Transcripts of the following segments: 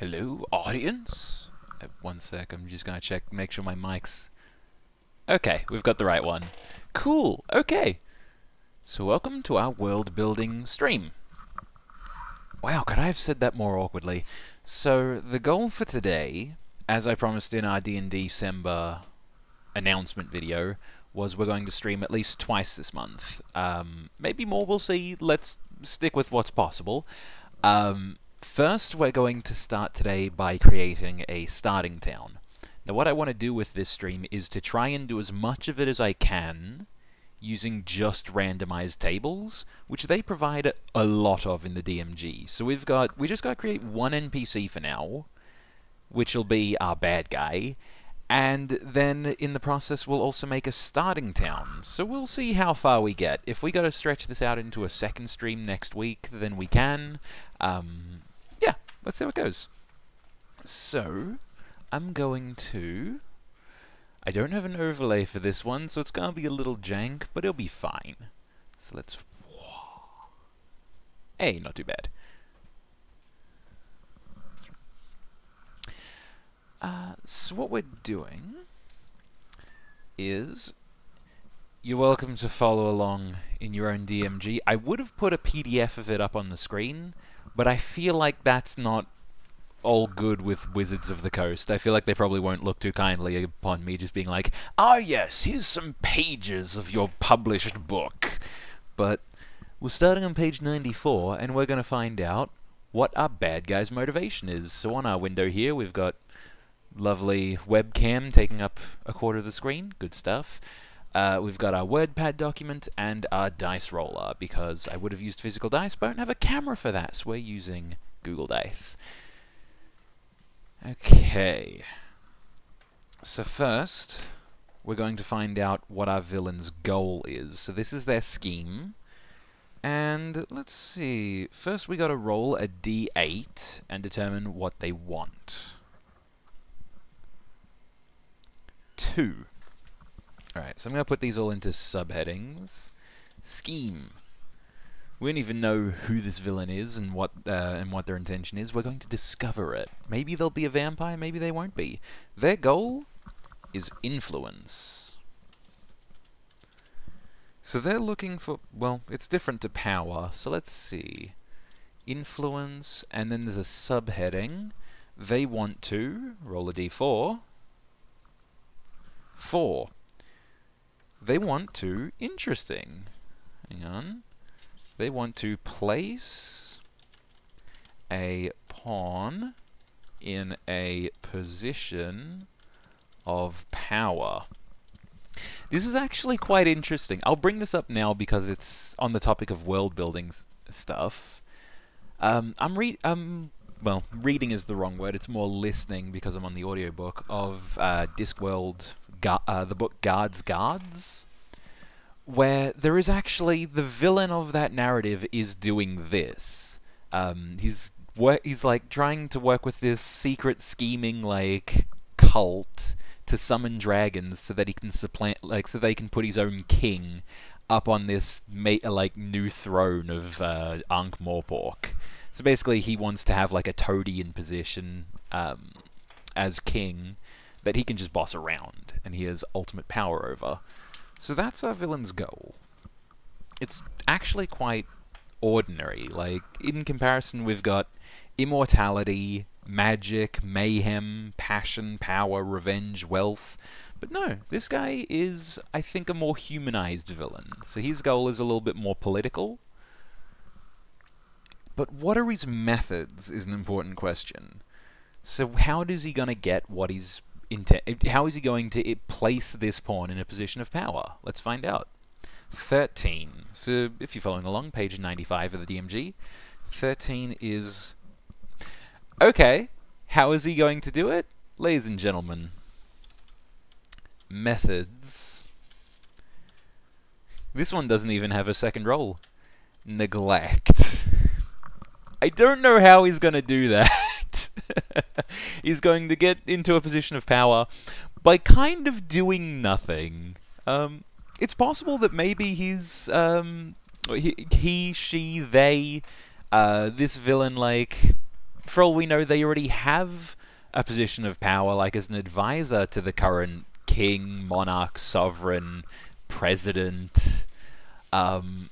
Hello, audience? Uh, one sec, I'm just gonna check, make sure my mic's... Okay, we've got the right one. Cool, okay. So welcome to our world building stream. Wow, could I have said that more awkwardly? So, the goal for today, as I promised in our D&D December announcement video, was we're going to stream at least twice this month. Um, maybe more, we'll see. Let's stick with what's possible. Um, first, we're going to start today by creating a starting town. Now, what I want to do with this stream is to try and do as much of it as I can using just randomized tables, which they provide a lot of in the DMG. So we've got, we just got to create one NPC for now, which will be our bad guy, and then in the process we'll also make a starting town. So we'll see how far we get. If we got to stretch this out into a second stream next week, then we can. Um, let's see how it goes. So, I'm going to... I don't have an overlay for this one, so it's going to be a little jank, but it'll be fine. So let's... Hey, not too bad. Uh, so what we're doing is you're welcome to follow along in your own DMG. I would have put a PDF of it up on the screen, but I feel like that's not all good with Wizards of the Coast. I feel like they probably won't look too kindly upon me just being like, ah yes, here's some pages of your published book. But we're starting on page 94, and we're going to find out what our bad guy's motivation is. So on our window here, we've got lovely webcam taking up a quarter of the screen. Good stuff. Uh, we've got our WordPad document and our dice roller, because I would have used physical dice, but I don't have a camera for that, so we're using Google Dice. Okay. So first, we're going to find out what our villain's goal is. So this is their scheme. And let's see. First we got to roll a d8 and determine what they want. Two. Alright, so I'm going to put these all into subheadings. Scheme. We don't even know who this villain is and what uh, and what their intention is. We're going to discover it. Maybe they'll be a vampire, maybe they won't be. Their goal is influence. So they're looking for, well, it's different to power, so let's see. Influence, and then there's a subheading. They want to, roll a d4, 4. They want to, interesting, hang on, they want to place a pawn in a position of power. This is actually quite interesting. I'll bring this up now because it's on the topic of world building stuff. Um, I'm read um well, reading is the wrong word. It's more listening because I'm on the audiobook of uh, Discworld, uh, the book Guards Guards where there is actually the villain of that narrative is doing this. Um, he's he's like trying to work with this secret scheming like cult to summon dragons so that he can supplant like so they can put his own king up on this like new throne of uh, Ankh Morpork. So basically, he wants to have like a Toadian position um, as king that he can just boss around, and he has ultimate power over. So that's our villain's goal. It's actually quite ordinary. Like, in comparison, we've got immortality, magic, mayhem, passion, power, revenge, wealth. But no, this guy is, I think, a more humanized villain. So his goal is a little bit more political. But what are his methods is an important question. So how is he going to get what he's how is he going to eh, place this pawn in a position of power? Let's find out. 13. So if you're following along, page 95 of the DMG, 13 is... Okay, how is he going to do it? Ladies and gentlemen, methods. This one doesn't even have a second roll. Neglect. I don't know how he's going to do that. He's going to get into a position of power by kind of doing nothing. Um, it's possible that maybe he's um, he, he, she, they, uh, this villain like for all we know, they already have a position of power, like as an advisor to the current king, monarch, sovereign, president. Um,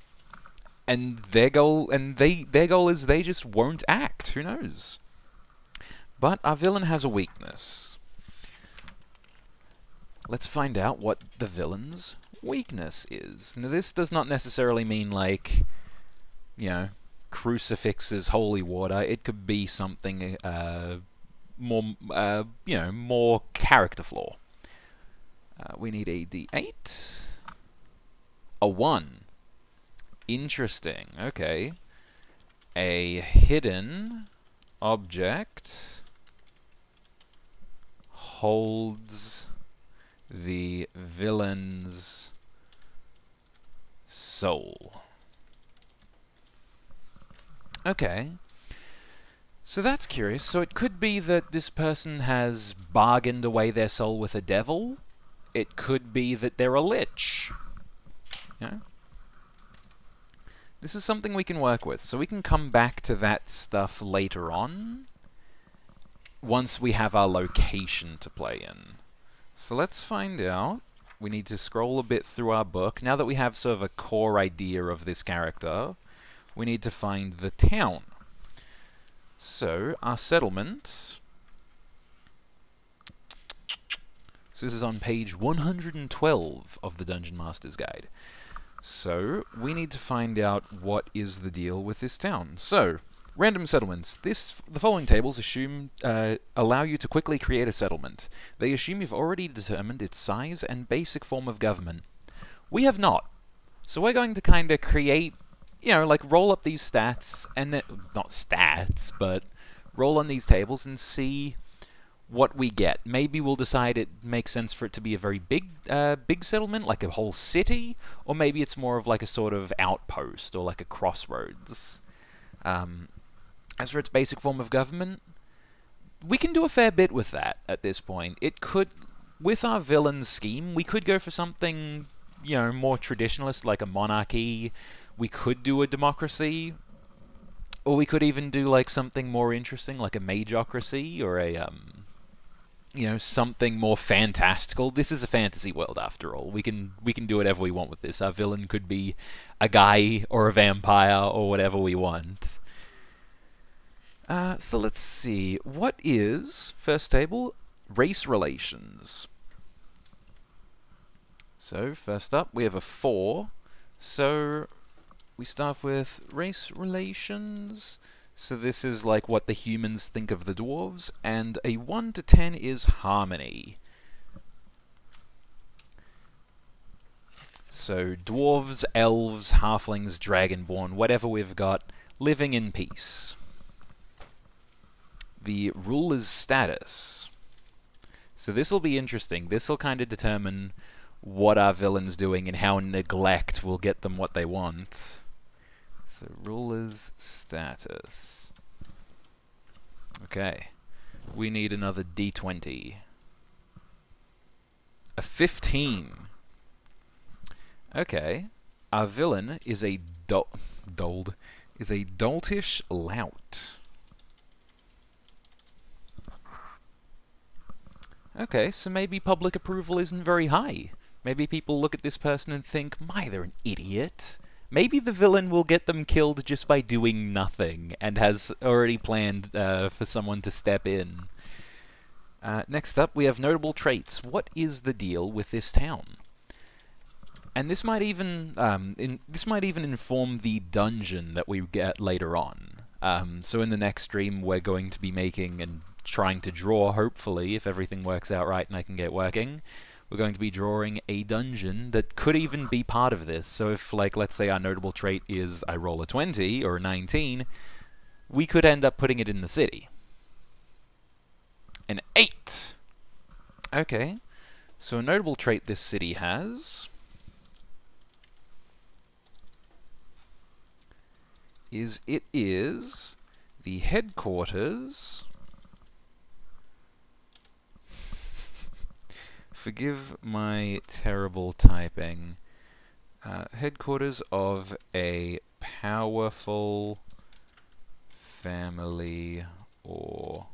and their goal and they their goal is they just won't act. Who knows? But our villain has a weakness. Let's find out what the villain's weakness is. Now this does not necessarily mean like, you know, crucifixes holy water. It could be something uh, more, uh, you know, more character flaw. Uh, we need a d8. A 1. Interesting. Okay. A hidden object holds the villain's soul. Okay. So that's curious. So it could be that this person has bargained away their soul with a devil. It could be that they're a lich. Yeah. This is something we can work with, so we can come back to that stuff later on once we have our location to play in. So let's find out. We need to scroll a bit through our book. Now that we have sort of a core idea of this character, we need to find the town. So, our settlement... So this is on page 112 of the Dungeon Master's Guide. So, we need to find out what is the deal with this town. So, random settlements. This, the following tables assume uh, allow you to quickly create a settlement. They assume you've already determined its size and basic form of government. We have not. So we're going to kind of create, you know, like roll up these stats, and not stats, but roll on these tables and see what we get. Maybe we'll decide it makes sense for it to be a very big, uh, big settlement, like a whole city, or maybe it's more of like a sort of outpost or like a crossroads. Um, as for its basic form of government, we can do a fair bit with that at this point. It could, with our villain scheme, we could go for something, you know, more traditionalist, like a monarchy. We could do a democracy, or we could even do like something more interesting, like a magocracy or a um, you know something more fantastical. This is a fantasy world after all. We can we can do whatever we want with this. Our villain could be a guy or a vampire or whatever we want. Uh, so let's see. What is first table race relations? So first up we have a four. So we start with race relations. So this is like what the humans think of the dwarves, and a 1 to 10 is harmony. So dwarves, elves, halflings, dragonborn, whatever we've got, living in peace. The ruler's status. So this will be interesting. This will kind of determine what our villain's doing and how neglect will get them what they want. So ruler's status. Okay. We need another d20. A 15. Okay. Our villain is a do dold is a doltish lout. Okay, so maybe public approval isn't very high. Maybe people look at this person and think, my, they're an idiot. Maybe the villain will get them killed just by doing nothing, and has already planned uh, for someone to step in. Uh, next up, we have notable traits. What is the deal with this town? And this might even um, in, this might even inform the dungeon that we get later on. Um, so in the next stream, we're going to be making and trying to draw, hopefully, if everything works out right and I can get working, we're going to be drawing a dungeon that could even be part of this. So if, like, let's say our notable trait is I roll a 20 or a 19, we could end up putting it in the city. An 8! Okay, so a notable trait this city has is it is the headquarters Forgive my terrible typing. Uh, headquarters of a powerful family or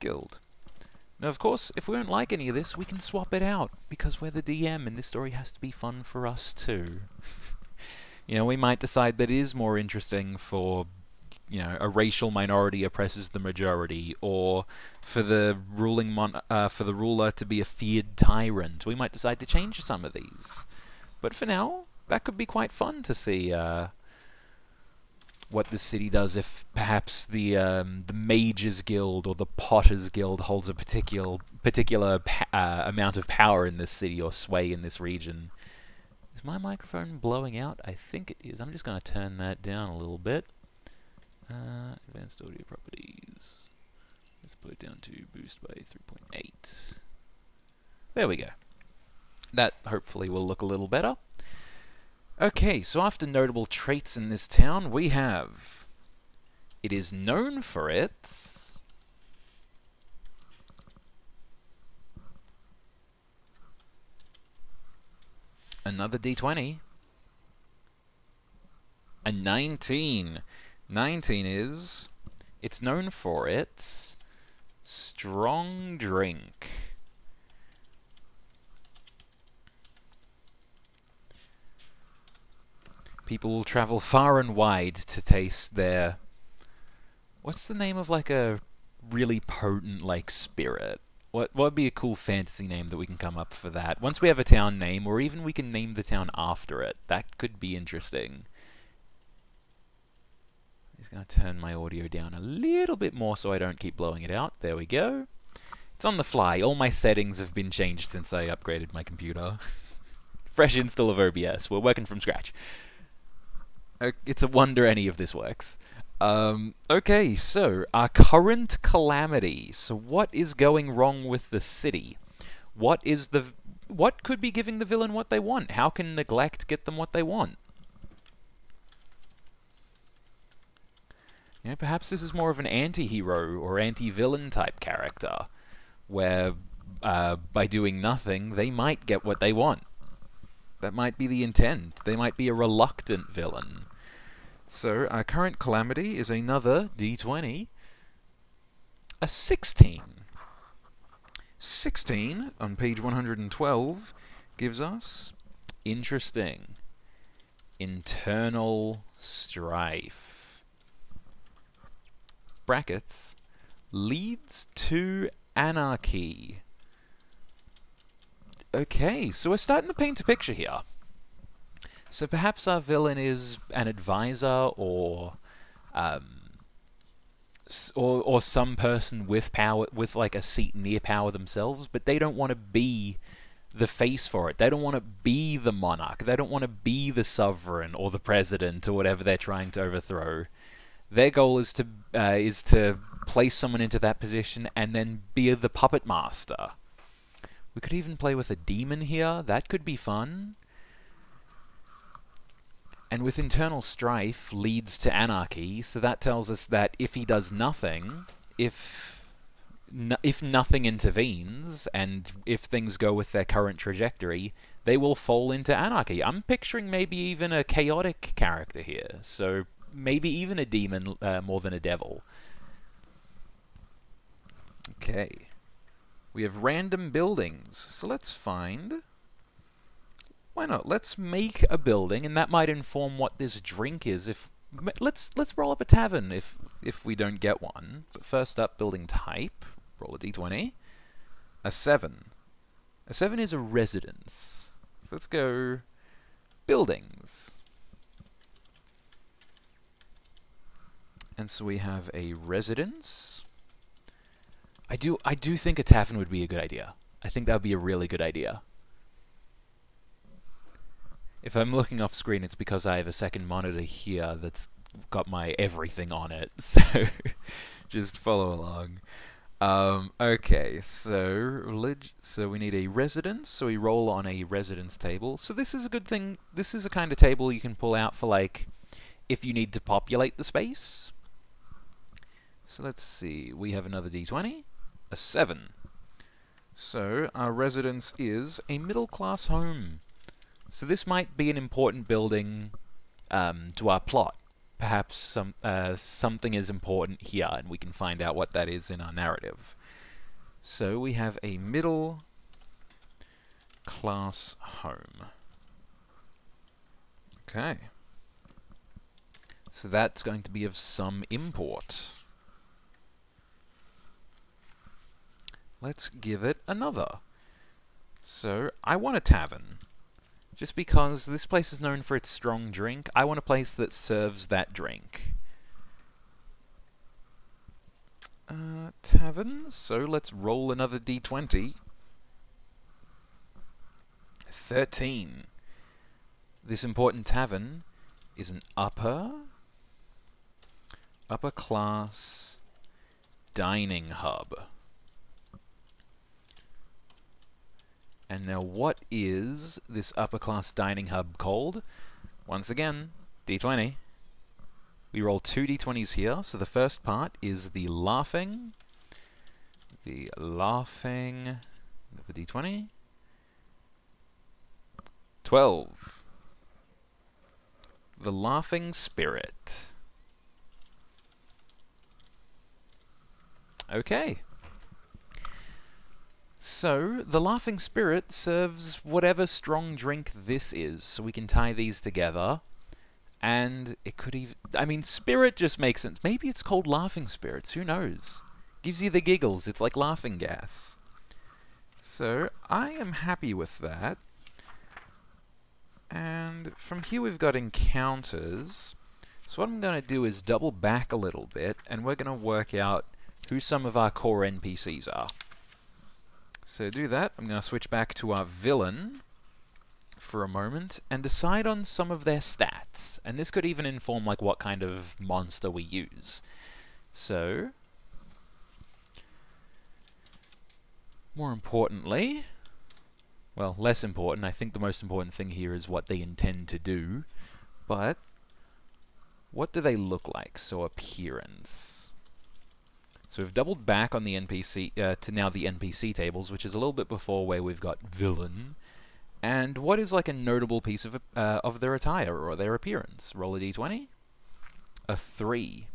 guild. Now, of course, if we don't like any of this, we can swap it out, because we're the DM, and this story has to be fun for us too. you know, we might decide that it is more interesting for, you know, a racial minority oppresses the majority, or for the ruling mon uh, for the ruler to be a feared tyrant. We might decide to change some of these. But for now, that could be quite fun to see uh, what the city does if perhaps the um, the Mages Guild or the Potters Guild holds a particular particular uh, amount of power in this city or sway in this region. Is my microphone blowing out? I think it is. I'm just going to turn that down a little bit. Uh, advanced audio properties. Let's put it down to boost by 3.8. There we go. That hopefully will look a little better. Okay, so after notable traits in this town, we have... It is known for its... Another d20. A 19. 19 is... It's known for its... Strong drink. People will travel far and wide to taste their... What's the name of, like, a really potent, like, spirit? What, what would be a cool fantasy name that we can come up for that? Once we have a town name, or even we can name the town after it. That could be interesting. Going to turn my audio down a little bit more so I don't keep blowing it out. There we go. It's on the fly. All my settings have been changed since I upgraded my computer. Fresh install of OBS. We're working from scratch. It's a wonder any of this works. Um, okay, so our current calamity. So what is going wrong with the city? What is the what could be giving the villain what they want? How can neglect get them what they want? You know, perhaps this is more of an anti-hero or anti-villain type character, where uh, by doing nothing, they might get what they want. That might be the intent. They might be a reluctant villain. So our current calamity is another d20. A 16. 16 on page 112 gives us interesting internal strife. Brackets leads to anarchy. Okay, so we're starting to paint a picture here. So perhaps our villain is an advisor or um, or or some person with power with like a seat near power themselves, but they don't want to be the face for it. They don't want to be the monarch. They don't want to be the sovereign or the president or whatever they're trying to overthrow. Their goal is to uh, is to place someone into that position and then be the puppet master. We could even play with a demon here. That could be fun. And with internal strife leads to anarchy, so that tells us that if he does nothing, if no, if nothing intervenes, and if things go with their current trajectory, they will fall into anarchy. I'm picturing maybe even a chaotic character here, so maybe even a demon uh, more than a devil. Okay. We have random buildings, so let's find why not? Let's make a building, and that might inform what this drink is. If let's let's roll up a tavern if if we don't get one. But first up, building type. Roll a d20. A seven. A seven is a residence. So let's go buildings. And so we have a residence. I do I do think a tavern would be a good idea. I think that would be a really good idea. If I'm looking off screen, it's because I have a second monitor here that's got my everything on it, so just follow along. Um, okay, so so we need a residence, so we roll on a residence table. So this is a good thing, this is a kind of table you can pull out for like, if you need to populate the space. So let's see, we have another d20, a 7. So our residence is a middle class home. So this might be an important building um, to our plot. perhaps some uh, something is important here, and we can find out what that is in our narrative. So we have a middle class home. Okay. So that's going to be of some import. Let's give it another. So, I want a tavern. Just because this place is known for its strong drink, I want a place that serves that drink. Uh, tavern, so let's roll another d20. 13. This important tavern is an upper, upper class dining hub. And now what is this upper class dining hub called? Once again, d20. We roll two d20s here, so the first part is the laughing. The laughing, the d20. 12. The laughing spirit. Okay. So, the Laughing Spirit serves whatever strong drink this is, so we can tie these together. And it could even... I mean, Spirit just makes sense. Maybe it's called Laughing Spirits, who knows? Gives you the giggles, it's like laughing gas. So, I am happy with that. And from here we've got encounters. So what I'm going to do is double back a little bit, and we're going to work out who some of our core NPCs are. So do that. I'm going to switch back to our villain for a moment and decide on some of their stats. And this could even inform like what kind of monster we use. So, more importantly, well, less important, I think the most important thing here is what they intend to do, but what do they look like? So appearance. So we've doubled back on the NPC uh, to now the NPC tables, which is a little bit before where we've got villain. And what is like a notable piece of uh, of their attire or their appearance? Roll a d20. A 3.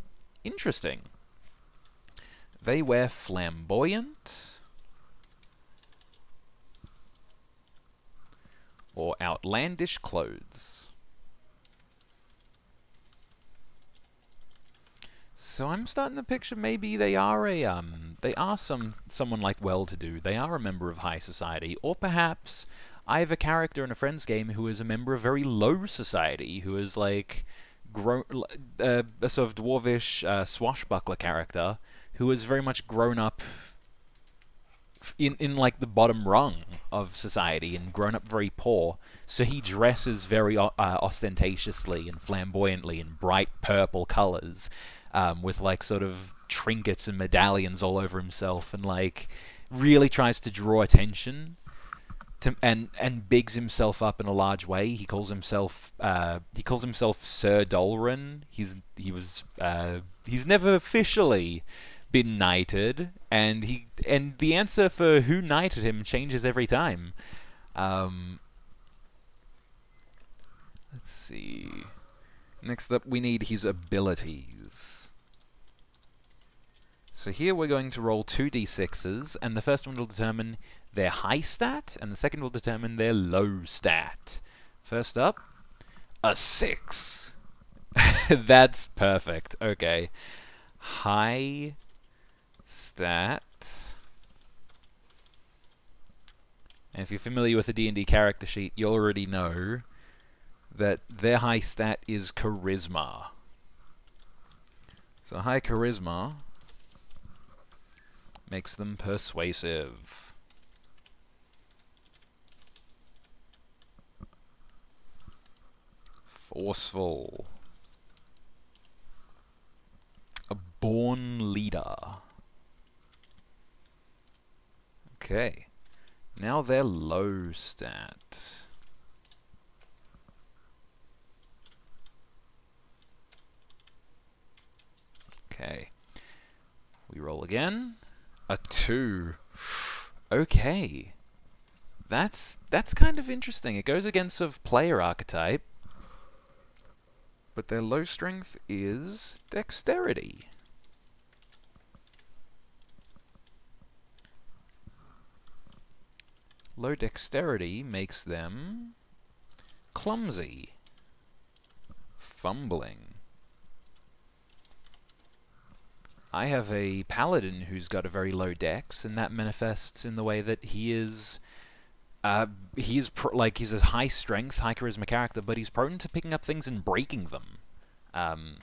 Interesting. They wear flamboyant or outlandish clothes. So I'm starting to picture maybe they are a um they are some someone like well-to-do. They are a member of high society, or perhaps I have a character in a friend's game who is a member of very low society, who is like grown uh, a sort of dwarvish uh, swashbuckler character who has very much grown up in in like the bottom rung of society and grown up very poor. So he dresses very uh, ostentatiously and flamboyantly in bright purple colors um, with like sort of trinkets and medallions all over himself, and like really tries to draw attention. To, and and bigs himself up in a large way. He calls himself uh, he calls himself Sir Dolren. He's he was uh, he's never officially been knighted, and he and the answer for who knighted him changes every time. Um, let's see. Next up, we need his abilities. So here we're going to roll two d6s, and the first one will determine their high stat, and the second will determine their low stat. First up, a 6. That's perfect. Okay. High stat. And if you're familiar with the D&D character sheet, you already know that their high stat is charisma. So high charisma makes them persuasive. Forceful. A born leader. Okay. Now they're low stat. Okay. We roll again. A two. Okay. That's that's kind of interesting. It goes against of player archetype. but their low strength is dexterity. Low dexterity makes them clumsy, fumbling. I have a paladin who's got a very low dex, and that manifests in the way that he is uh, he's like he's a high strength, high charisma character, but he's prone to picking up things and breaking them. Um,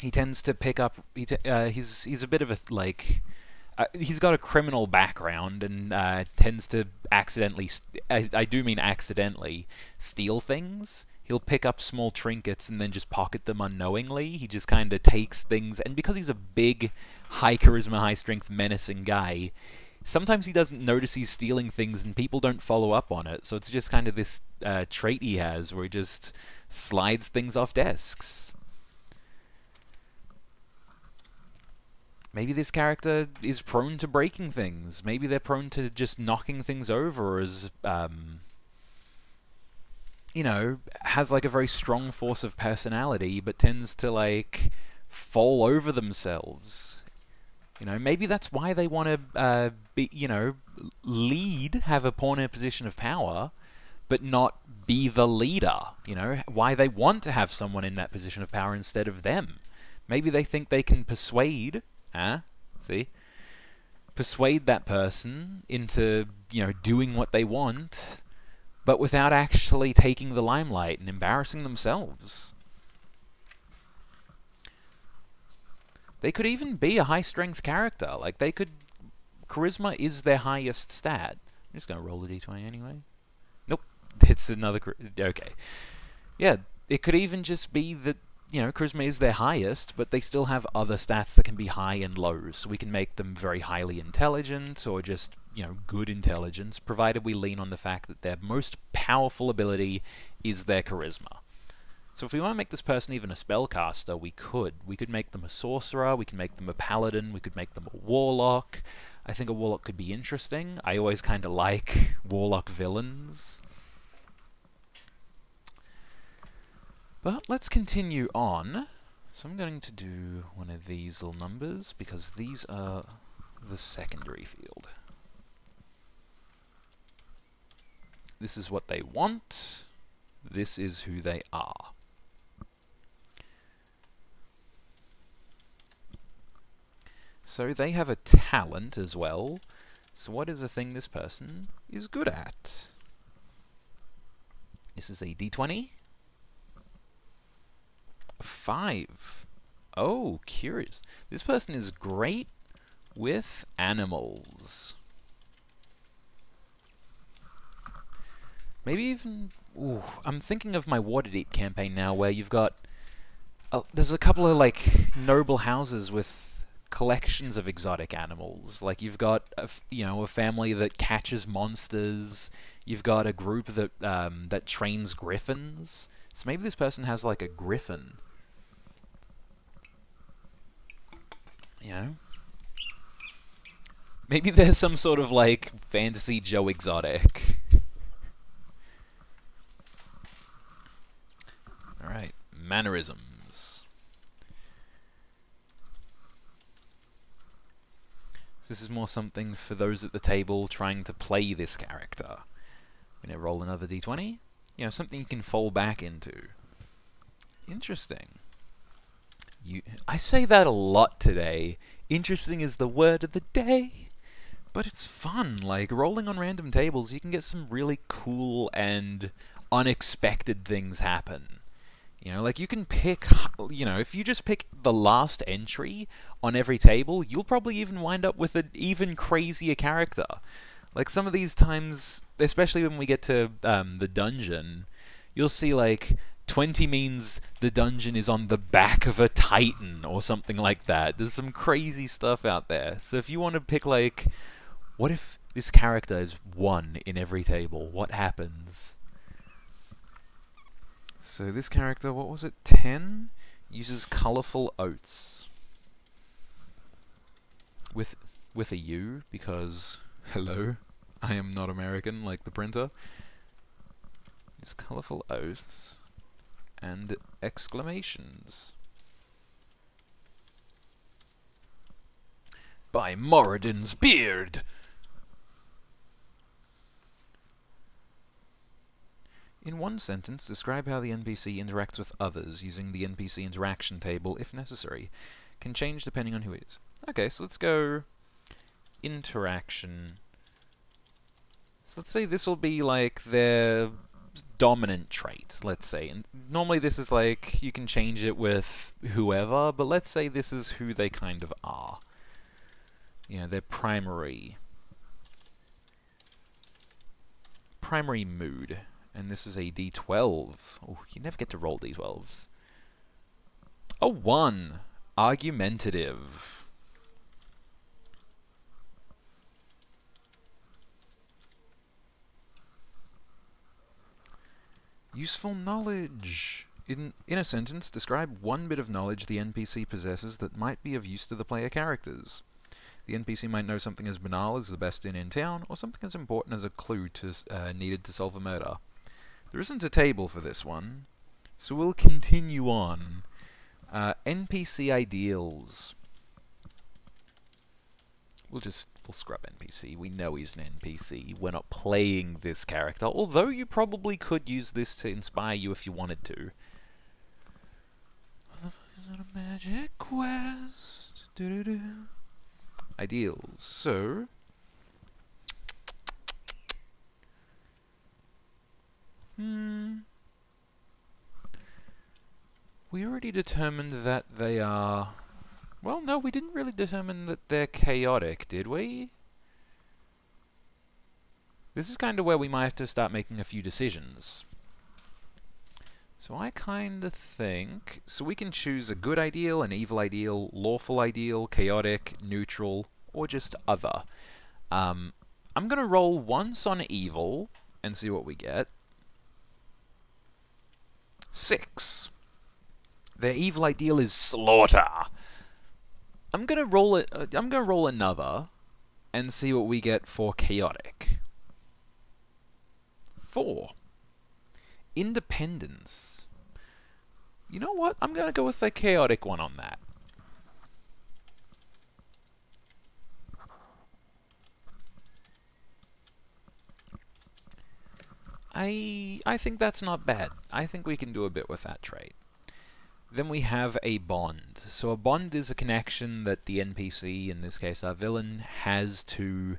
he tends to pick up. He uh, he's he's a bit of a like uh, he's got a criminal background and uh, tends to accidentally, I, I, do mean accidentally, steal things. He'll pick up small trinkets and then just pocket them unknowingly. He just kind of takes things, and because he's a big, high charisma, high strength, menacing guy, sometimes he doesn't notice he's stealing things and people don't follow up on it. So it's just kind of this uh, trait he has where he just slides things off desks. Maybe this character is prone to breaking things. Maybe they're prone to just knocking things over as, um, you know, has like a very strong force of personality, but tends to like fall over themselves. You know, maybe that's why they want to uh, be, you know, lead, have a pawn in a position of power, but not be the leader. You know, why they want to have someone in that position of power instead of them. Maybe they think they can persuade Huh? See? Persuade that person into, you know, doing what they want, but without actually taking the limelight and embarrassing themselves. They could even be a high-strength character. Like, they could... Charisma is their highest stat. I'm just going to roll a d20 anyway. Nope. It's another... Okay. Yeah, it could even just be that you know, charisma is their highest, but they still have other stats that can be high and low. So we can make them very highly intelligent or just, you know, good intelligence, provided we lean on the fact that their most powerful ability is their charisma. So if we want to make this person even a spellcaster, we could. We could make them a sorcerer, we can make them a paladin, we could make them a warlock. I think a warlock could be interesting. I always kind of like warlock villains. But let's continue on. So I'm going to do one of these little numbers, because these are the secondary field. This is what they want. This is who they are. So they have a talent as well. So what is a thing this person is good at? This is a d20. Five. Oh, curious. This person is great with animals. Maybe even... Ooh, I'm thinking of my Waterdeep campaign now, where you've got... Uh, there's a couple of, like, noble houses with collections of exotic animals. Like, you've got, a, you know, a family that catches monsters. You've got a group that, um, that trains griffins. So maybe this person has, like, a griffin. You know? Maybe there's some sort of, like, fantasy Joe Exotic. Alright, mannerisms. So this is more something for those at the table trying to play this character. I'm going to roll another d20. You know, something you can fall back into. Interesting. You, I say that a lot today. Interesting is the word of the day. But it's fun. Like, rolling on random tables, you can get some really cool and unexpected things happen. You know, like you can pick, you know, if you just pick the last entry on every table, you'll probably even wind up with an even crazier character. Like some of these times, especially when we get to um, the dungeon, you'll see like 20 means the dungeon is on the back of a titan or something like that. There's some crazy stuff out there. So if you want to pick like, what if this character is one in every table? What happens? So this character, what was it, 10? Uses colorful oats. With, with a U, because, hello, I am not American like the printer. Use colorful oats and exclamations. By Moradin's beard! In one sentence, describe how the NPC interacts with others using the NPC interaction table if necessary. Can change depending on who it is. Okay, so let's go interaction. So let's say this will be like their dominant trait, let's say. And normally this is like, you can change it with whoever, but let's say this is who they kind of are. You know, their primary primary mood. And this is a d12. Oh, you never get to roll d12s. A 1. Argumentative. Useful knowledge. In, in a sentence, describe one bit of knowledge the NPC possesses that might be of use to the player characters. The NPC might know something as banal as the best inn in town, or something as important as a clue to, uh, needed to solve a murder. There isn't a table for this one, so we'll continue on. Uh, NPC ideals. We'll just, we'll scrub NPC. We know he's an NPC. We're not playing this character, although you probably could use this to inspire you if you wanted to. Is it a magic quest? Ideals. So, Hmm. We already determined that they are... Well, no, we didn't really determine that they're chaotic, did we? This is kind of where we might have to start making a few decisions. So I kind of think... So we can choose a good ideal, an evil ideal, lawful ideal, chaotic, neutral, or just other. Um, I'm going to roll once on evil and see what we get. Six. Their evil ideal is slaughter. I'm gonna roll it. Uh, I'm gonna roll another, and see what we get for chaotic. Four. Independence. You know what? I'm gonna go with the chaotic one on that. I I think that's not bad. I think we can do a bit with that trait. Then we have a bond. So a bond is a connection that the NPC, in this case our villain, has to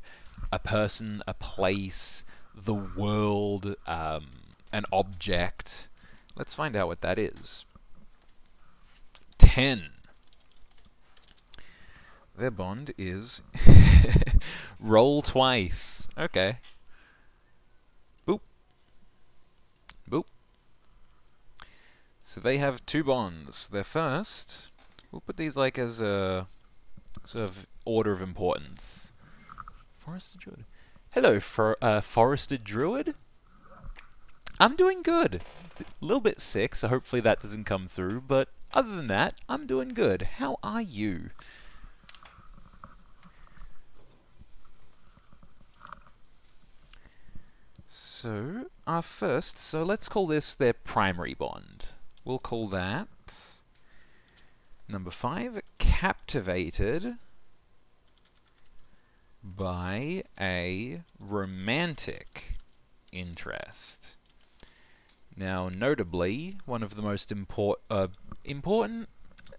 a person, a place, the world, um, an object. Let's find out what that is. 10. Their bond is roll twice. Okay. So they have two bonds. Their first, we'll put these like as a sort of order of importance. Forested Druid. Hello, for, uh, Forested Druid. I'm doing good. A little bit sick, so hopefully that doesn't come through, but other than that, I'm doing good. How are you? So, our first, so let's call this their primary bond. We'll call that number five, captivated by a romantic interest. Now, notably, one of the most import, uh, important,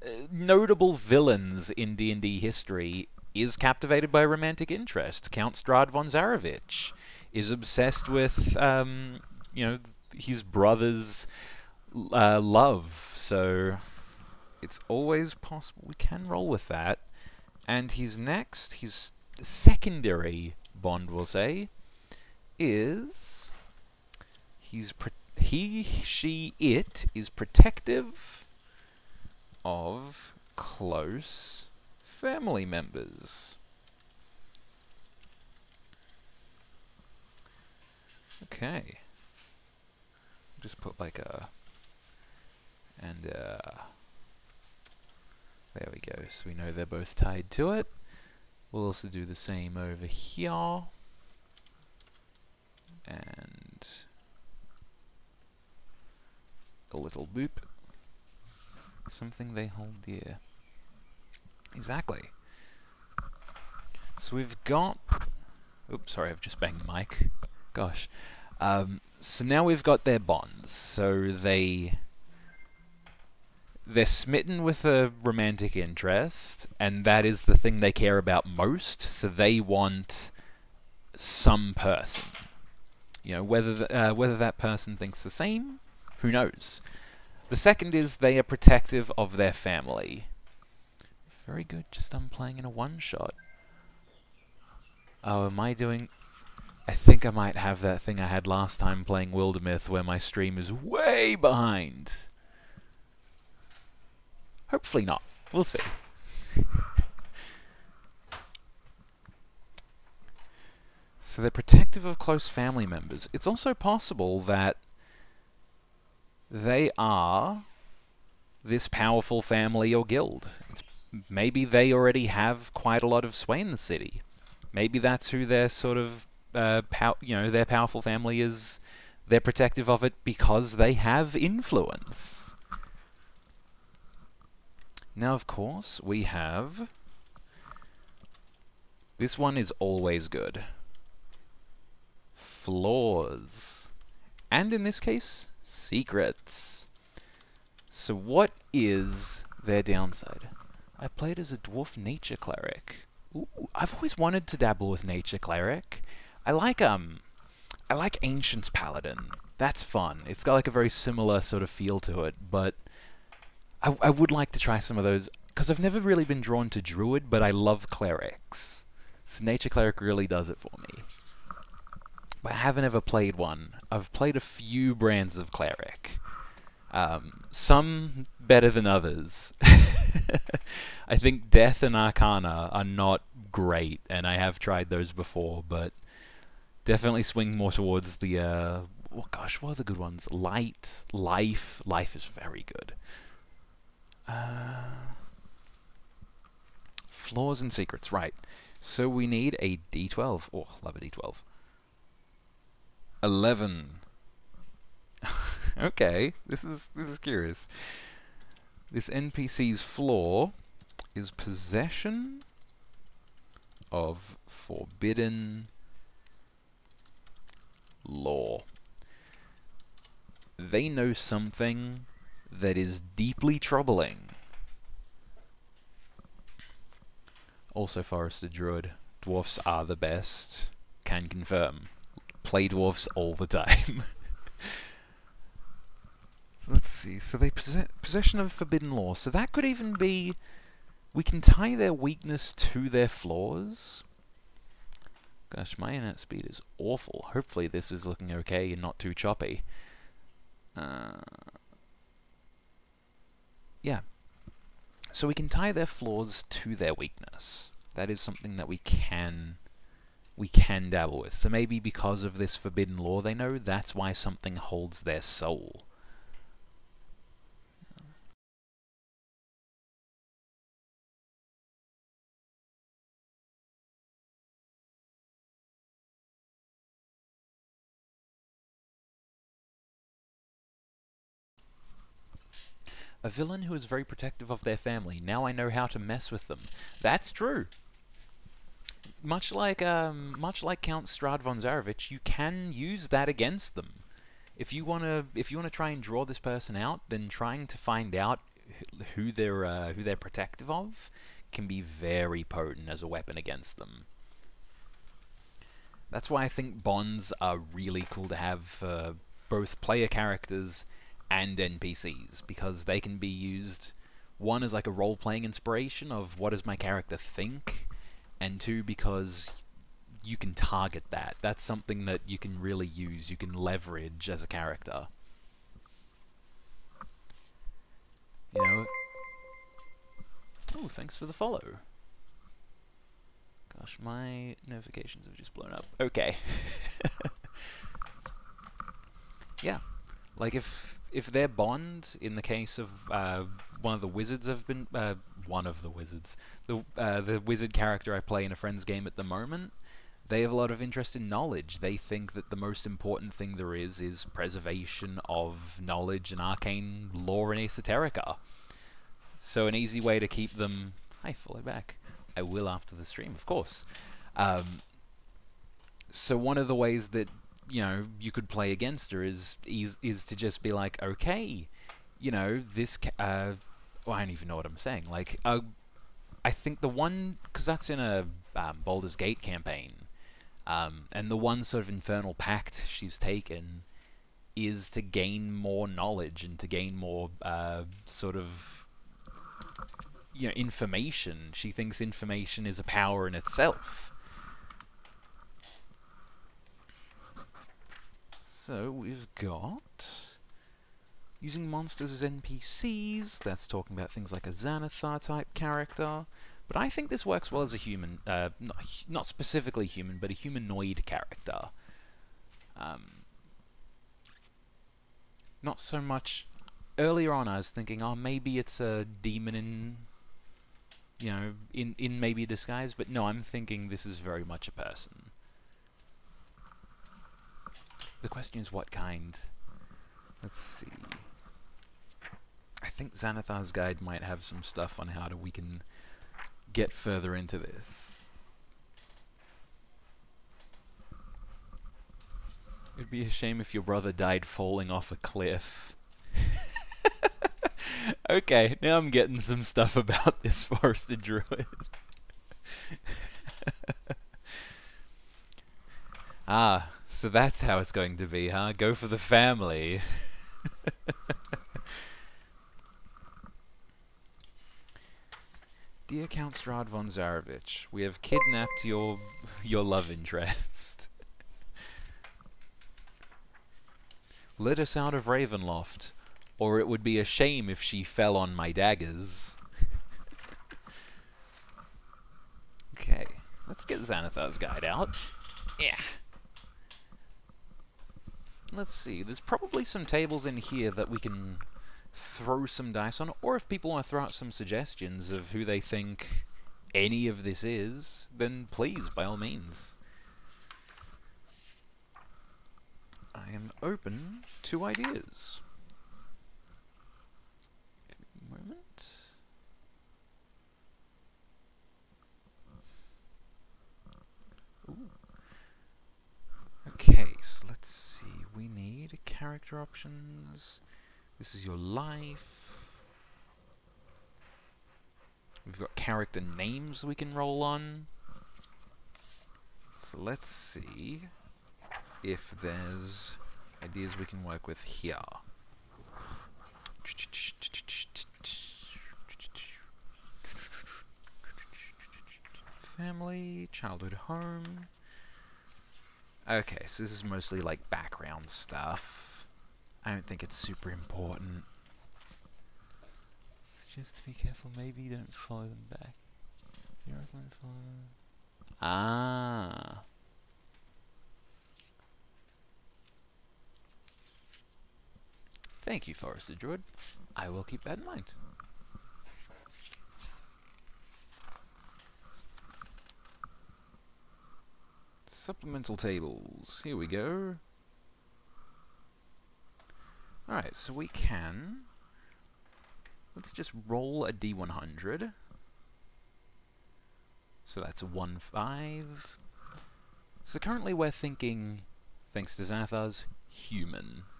uh, notable villains in D&D history is captivated by romantic interest. Count Strahd von Zarovich is obsessed with, um, you know, his brother's uh, love, so it's always possible. We can roll with that. And his next, his secondary bond, we'll say, is he's he, she, it is protective of close family members. Okay. Just put like a and uh, there we go. So we know they're both tied to it. We'll also do the same over here. And A little boop. Something they hold dear. Exactly. So we've got... Oops, sorry, I've just banged the mic. Gosh. Um, so now we've got their bonds. So they... They're smitten with a romantic interest, and that is the thing they care about most, so they want some person. You know, whether, th uh, whether that person thinks the same, who knows. The second is they are protective of their family. Very good, just I'm playing in a one-shot. Oh, am I doing... I think I might have that thing I had last time playing Wildermyth where my stream is way behind. Hopefully not. We'll see. so they're protective of close family members. It's also possible that they are this powerful family or guild. It's, maybe they already have quite a lot of sway in the city. Maybe that's who their sort of, uh, you know, their powerful family is. They're protective of it because they have influence. Now, of course, we have... This one is always good. Flaws. And in this case, secrets. So what is their downside? I played as a dwarf nature cleric. Ooh, I've always wanted to dabble with nature cleric. I like um I like Ancient's Paladin. That's fun. It's got like a very similar sort of feel to it, but I, I would like to try some of those, because I've never really been drawn to Druid, but I love Clerics. So Nature Cleric really does it for me. But I haven't ever played one. I've played a few brands of Cleric. Um, some better than others. I think Death and Arcana are not great, and I have tried those before, but definitely swing more towards the, uh, oh gosh, what are the good ones? Light, Life. Life is very good. Uh, flaws and secrets, right. So we need a d12. Oh, love a d12. 11. okay, this is this is curious. This NPC's flaw is possession of forbidden lore. They know something that is deeply troubling. Also Forester Druid. Dwarfs are the best. Can confirm. Play dwarfs all the time. let's see. So they possess possession of forbidden Lore, So that could even be... We can tie their weakness to their flaws. Gosh, my internet speed is awful. Hopefully this is looking okay and not too choppy. Uh, yeah. So we can tie their flaws to their weakness. That is something that we can we can dabble with. So maybe because of this forbidden lore they know, that's why something holds their soul. A villain who is very protective of their family. Now I know how to mess with them. That's true. Much like um, much like Count Strahd von Zarovich, you can use that against them. If you wanna if you wanna try and draw this person out, then trying to find out who they're uh, who they're protective of can be very potent as a weapon against them. That's why I think bonds are really cool to have for both player characters and NPCs because they can be used one as like a role-playing inspiration of what does my character think and two because you can target that. That's something that you can really use, you can leverage as a character. You know? Oh, thanks for the follow. Gosh, my notifications have just blown up. Okay. yeah. Like if if their bond, in the case of uh, one of the wizards, have been uh, one of the wizards, the uh, the wizard character I play in a friend's game at the moment, They have a lot of interest in knowledge. They think that the most important thing there is is preservation of knowledge and arcane lore and esoterica. So an easy way to keep them... Hey, follow back. I will after the stream, of course. Um, so one of the ways that you know you could play against her is is is to just be like, okay, you know this. Uh, well, I don't even know what I'm saying. Like, uh, I think the one because that's in a um, Baldur's Gate campaign, um, and the one sort of infernal pact she's taken is to gain more knowledge and to gain more uh, sort of you know information. She thinks information is a power in itself. So we've got using monsters as NPCs. That's talking about things like a Xanathar type character. But I think this works well as a human, uh, not, not, specifically human, but a humanoid character. Um, not so much. Earlier on, I was thinking, oh, maybe it's a demon in, you know, in in maybe disguise. But no, I'm thinking this is very much a person. The question is what kind? Let's see. I think Xanathar's Guide might have some stuff on how to we can get further into this. It'd be a shame if your brother died falling off a cliff. okay, now I'm getting some stuff about this forested druid. ah, so that's how it's going to be, huh? Go for the family. Dear Count Strahd von Zarovich, we have kidnapped your your love interest. Let us out of Ravenloft, or it would be a shame if she fell on my daggers. okay, let's get Xanathar's guide out. Yeah. Let's see, there's probably some tables in here that we can throw some dice on, or if people want to throw out some suggestions of who they think any of this is, then please, by all means. I am open to ideas. moment. Ooh. Okay, so let's see we need character options. This is your life. We've got character names we can roll on. So let's see if there's ideas we can work with here. Family, childhood home. Okay, so this is mostly like background stuff. I don't think it's super important. It's just to be careful, maybe you don't follow them back. You recommend follow them? Ah. Thank you, Forested Druid. I will keep that in mind. Supplemental tables. Here we go. Alright, so we can... Let's just roll a d100. So that's 1-5. So currently we're thinking, thanks to Xanathar's, human.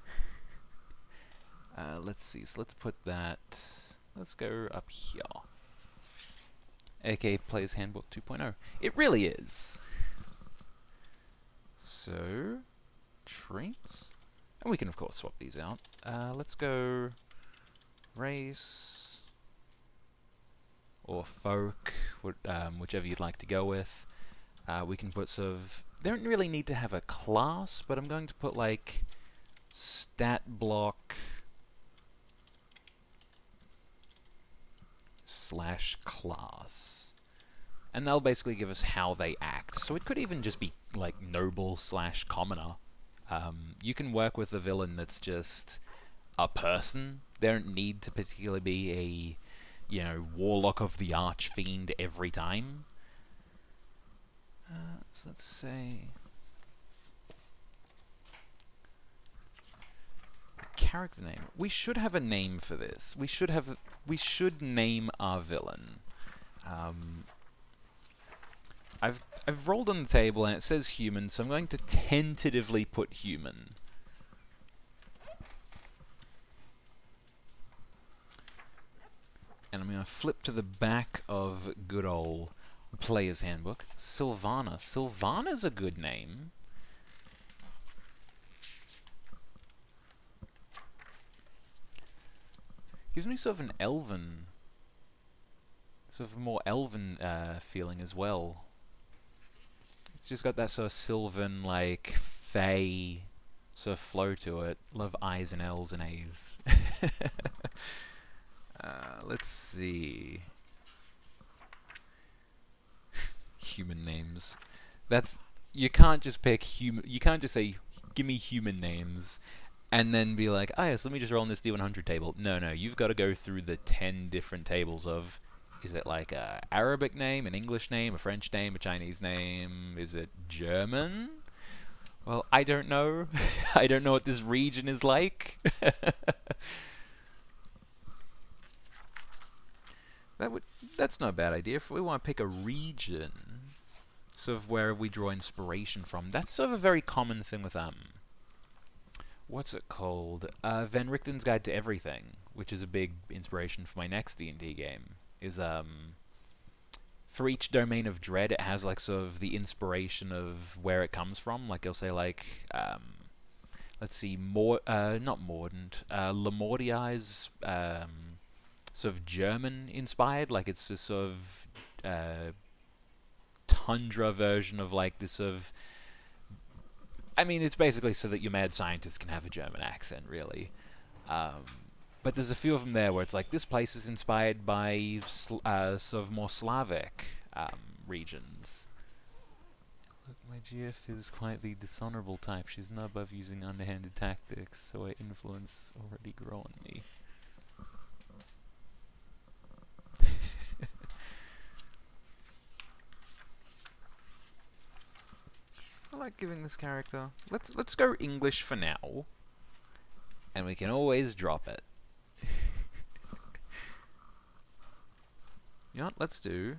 Uh, let's see, so let's put that... Let's go up here. AK Player's Handbook 2.0. It really is. So, traits. And we can, of course, swap these out. Uh, let's go race or folk, um, whichever you'd like to go with. Uh, we can put sort of... They don't really need to have a class, but I'm going to put, like, stat block slash class and that'll basically give us how they act. So it could even just be like noble slash commoner. Um, you can work with a villain that's just a person. They don't need to particularly be a, you know, warlock of the archfiend every time. Uh, So let's say character name. We should have a name for this. We should have. We should name our villain. Um, I've I've rolled on the table and it says human, so I'm going to tentatively put human. And I'm going to flip to the back of good old Player's Handbook. Sylvana. Sylvana's a good name. Gives me sort of an elven, sort of more elven uh, feeling as well. It's just got that sort of sylvan, like, fey sort of flow to it. Love I's and L's and A's. uh, let's see. human names. That's you can't just pick human. You can't just say, "Give me human names," and then be like, "Ah, oh, yes, let me just roll on this D100 table." No, no, you've got to go through the ten different tables of. Is it like a Arabic name, an English name, a French name, a Chinese name? Is it German? Well, I don't know. I don't know what this region is like. that would that's not a bad idea. If we want to pick a region, sort of where we draw inspiration from, that's sort of a very common thing with um what's it called? Uh, Van Richten's Guide to Everything, which is a big inspiration for my next D&D game, is um for each domain of dread, it has like sort of the inspiration of where it comes from. Like it'll say like, um, let's see, more uh, not Mordent, uh, Lamordia's um, sort of German inspired. Like it's a sort of uh, tundra version of like this sort of. I mean, it's basically so that your mad scientist can have a German accent, really. Um, but there's a few of them there where it's like this place is inspired by uh, sort of more Slavic um, regions. Look, my GF is quite the dishonorable type. She's not above using underhanded tactics, so her influence already grow on me. I like giving this character. Let's let's go English for now, and we can always drop it. You know what? Let's do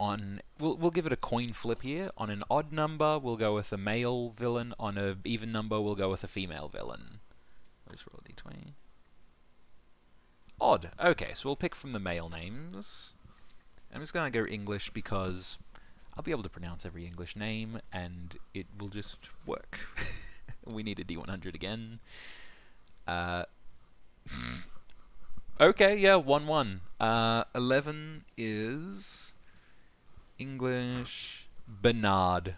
on we'll we'll give it a coin flip here. On an odd number, we'll go with a male villain. On a even number, we'll go with a female villain. Let's roll a d20. Odd. Okay, so we'll pick from the male names. I'm just gonna go English because I'll be able to pronounce every English name, and it will just work. we need a D100 again. Uh, okay, yeah, 1-1. Uh, 11 is... English... Bernard.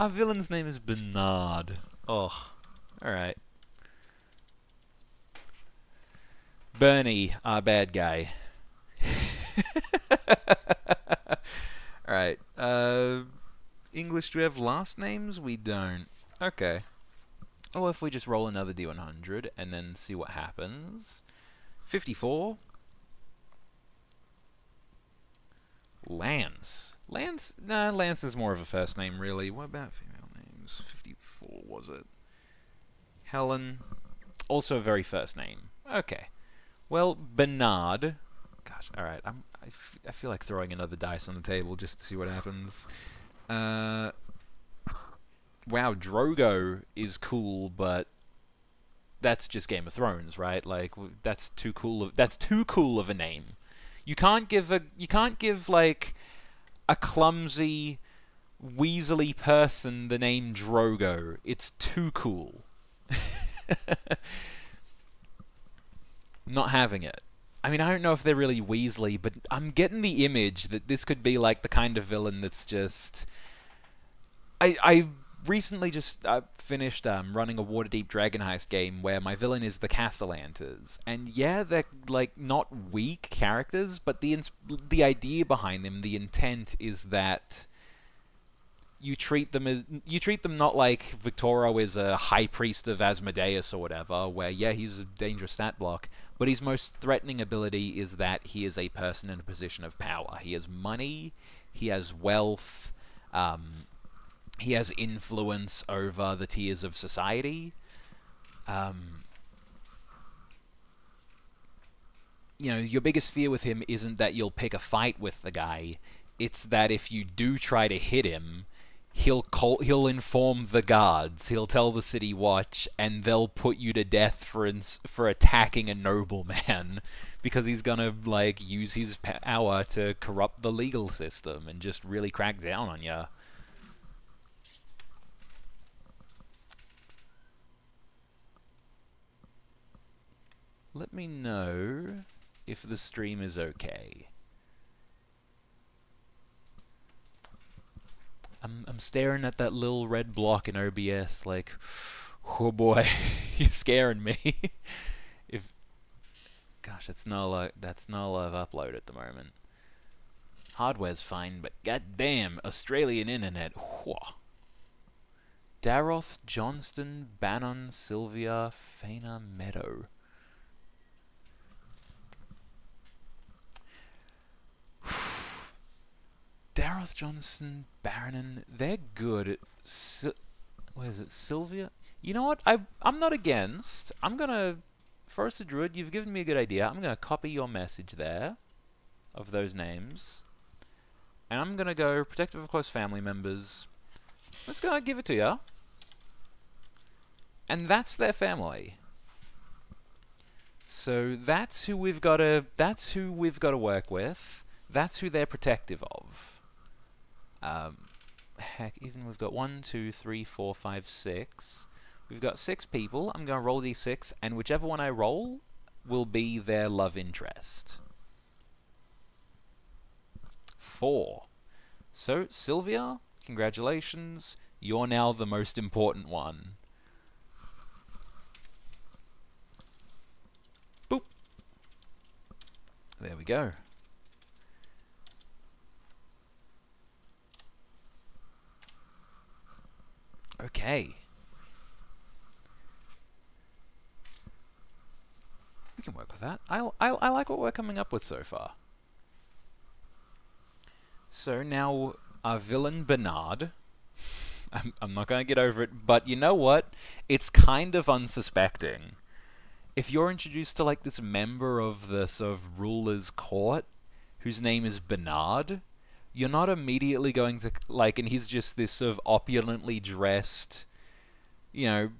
Our villain's name is Bernard. Oh, alright. Bernie, our bad guy. Alright. Uh, English, do we have last names? We don't. Okay. Oh, if we just roll another D100 and then see what happens. 54. Lance. Lance? Nah, Lance is more of a first name, really. What about female names? 54, was it? Helen. Also a very first name. Okay. Well, Bernard. Gosh, alright. I'm I, feel like throwing another dice on the table just to see what happens. Uh, wow, Drogo is cool, but that's just Game of Thrones, right? Like that's too cool. Of, that's too cool of a name. You can't give a you can't give like a clumsy, weaselly person the name Drogo. It's too cool. Not having it. I mean, I don't know if they're really Weasley, but I'm getting the image that this could be like the kind of villain that's just. I I recently just uh, finished um, running a Waterdeep Dragon Heist game where my villain is the Cassalanters, and yeah, they're like not weak characters, but the the idea behind them, the intent is that you treat them as you treat them not like Victoro is a high priest of Asmodeus or whatever, where yeah he's a dangerous stat block, but his most threatening ability is that he is a person in a position of power. He has money, he has wealth, um, he has influence over the tiers of society. Um, you know, your biggest fear with him isn't that you'll pick a fight with the guy. It's that if you do try to hit him, he'll call, he'll inform the guards. He'll tell the city watch, and they'll put you to death for for attacking a nobleman, because he's gonna like use his power to corrupt the legal system and just really crack down on you. Let me know if the stream is okay. I'm I'm staring at that little red block in OBS like oh boy, you're scaring me. if gosh, that's not lot, that's not lot upload at the moment. Hardware's fine, but goddamn, Australian internet. Whoa. Daroth, Johnston, Bannon, Sylvia, Faina, Meadow. Daroth Johnson, Baronin, they're good. Sil what is it, Sylvia? You know what? I I'm not against. I'm gonna Forest of Druid. You've given me a good idea. I'm gonna copy your message there, of those names, and I'm gonna go protective of close family members. Let's go give it to you. And that's their family. So that's who we've got to. That's who we've got to work with. That's who they're protective of. Um, heck, even we've got one, two, three, four, five, six. We've got six people. I'm going to roll d6, and whichever one I roll will be their love interest. Four. So, Sylvia, congratulations. You're now the most important one. Boop. There we go. Okay. We can work with that. I, I, I like what we're coming up with so far. So now our villain Bernard. I'm, I'm not going to get over it, but you know what? It's kind of unsuspecting. If you're introduced to like this member of the sort of ruler's court, whose name is Bernard, you're not immediately going to like and he's just this sort of opulently dressed you know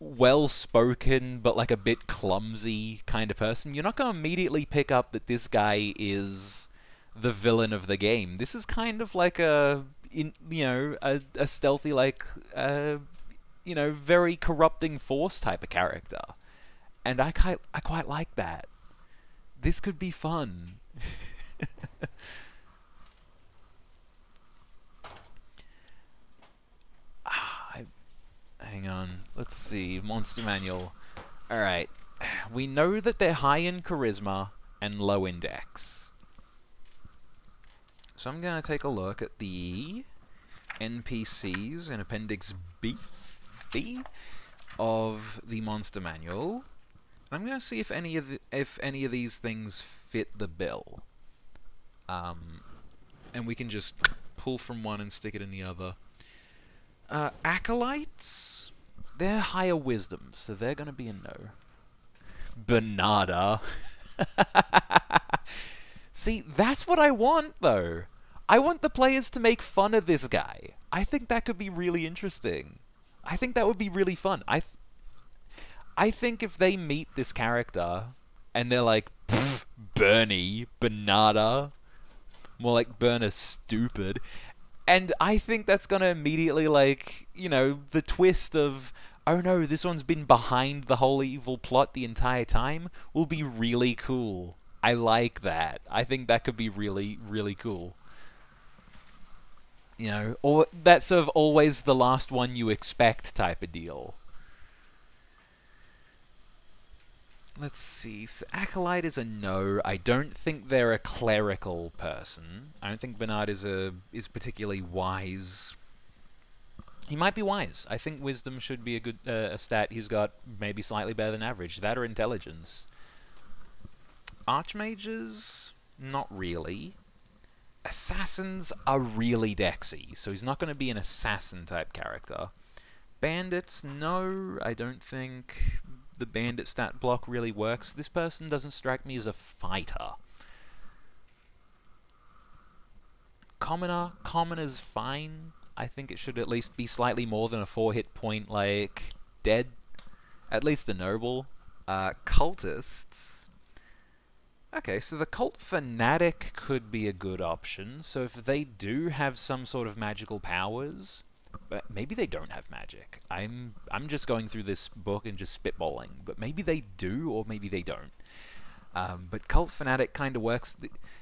well spoken but like a bit clumsy kind of person. You're not going to immediately pick up that this guy is the villain of the game. This is kind of like a in, you know a, a stealthy like uh, you know very corrupting force type of character. And i quite i quite like that. This could be fun Hang on. Let's see. Monster Manual. Alright. We know that they're high in charisma and low index. So I'm going to take a look at the NPCs in Appendix B, B of the Monster Manual. I'm going to see if any of the, if any of these things fit the bill. Um, and we can just pull from one and stick it in the other. Uh, acolytes? They're higher wisdom, so they're going to be a no. Bernarda. See, that's what I want, though. I want the players to make fun of this guy. I think that could be really interesting. I think that would be really fun. I, th I think if they meet this character and they're like, Bernie, Bernarda, more like Burner stupid, and I think that's going to immediately, like, you know, the twist of, oh no, this one's been behind the whole evil plot the entire time, will be really cool. I like that. I think that could be really, really cool. You know, or that's sort of always the last one you expect type of deal. Let's see. So Acolyte is a no. I don't think they're a clerical person. I don't think Bernard is a is particularly wise. He might be wise. I think wisdom should be a good uh, a stat he's got maybe slightly better than average. That or intelligence. Archmages, not really. Assassins are really dexy, so he's not going to be an assassin type character. Bandits, no, I don't think the bandit stat block really works. This person doesn't strike me as a fighter. Commoner, commoner's fine. I think it should at least be slightly more than a 4 hit point, like, dead. At least a noble. Uh, cultists. Okay, so the cult fanatic could be a good option. So if they do have some sort of magical powers, but maybe they don't have magic. I'm I'm just going through this book and just spitballing, but maybe they do or maybe they don't. Um, but cult fanatic kind of works.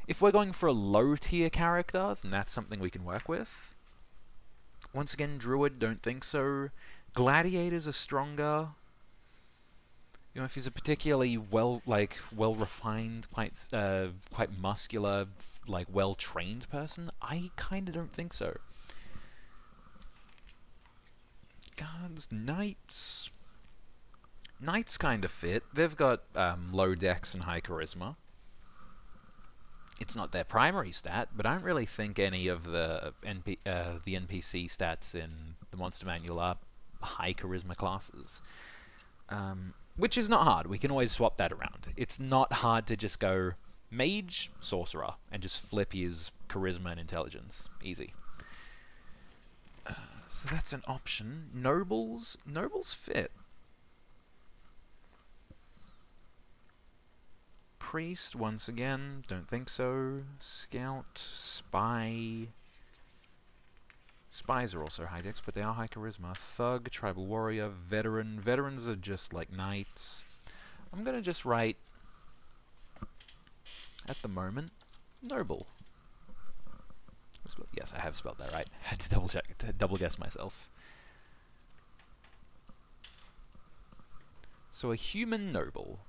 If we're going for a low tier character, then that's something we can work with. Once again, druid, don't think so. Gladiators are stronger you know, if he's a particularly well, like, well-refined, quite, uh, quite muscular, like, well-trained person, I kind of don't think so. Guards, knights. Knights kind of fit. They've got um, low dex and high charisma. It's not their primary stat, but I don't really think any of the NP uh, the NPC stats in the Monster Manual are high charisma classes. Um, which is not hard. We can always swap that around. It's not hard to just go mage, sorcerer, and just flip his charisma and intelligence. Easy. So that's an option. Nobles? Nobles fit. Priest, once again, don't think so. Scout, Spy, Spies are also high dex, but they are high charisma. Thug, Tribal Warrior, Veteran. Veterans are just like knights. I'm going to just write, at the moment, Noble. Yes, I have spelled that right. I had to double check, to double guess myself. So a human noble.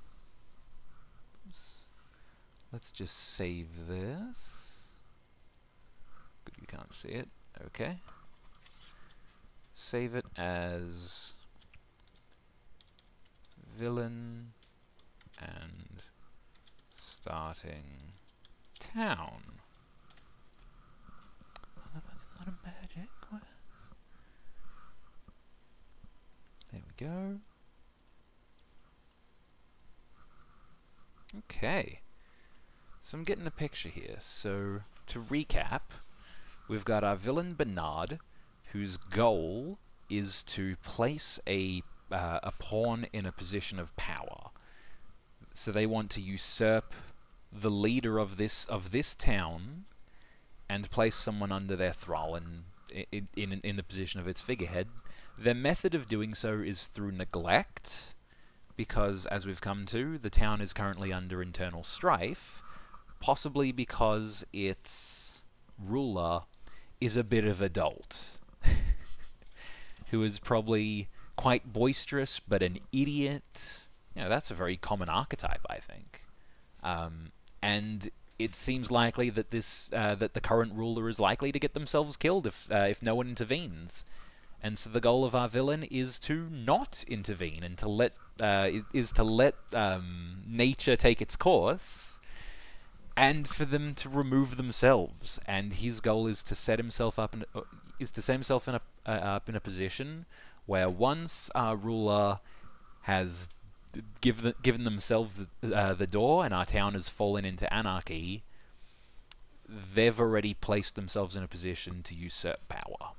Let's just save this. Good, you can't see it. Okay save it as villain and starting town. Not a magic. There we go. Okay. So I'm getting a picture here. So, to recap, we've got our villain Bernard, whose goal is to place a uh, a pawn in a position of power. So they want to usurp the leader of this of this town and place someone under their thrall and in, in, in the position of its figurehead. Their method of doing so is through neglect, because as we've come to, the town is currently under internal strife, possibly because its ruler is a bit of a dolt who is probably quite boisterous but an idiot. You know, that's a very common archetype, I think. Um, and it seems likely that this uh, that the current ruler is likely to get themselves killed if uh, if no one intervenes. And so the goal of our villain is to not intervene and to let uh, is to let um, nature take its course, and for them to remove themselves. And his goal is to set himself up in, uh, is to set himself in a, uh, up in a position where once our ruler has given given themselves uh, the door and our town has fallen into anarchy, they've already placed themselves in a position to usurp power.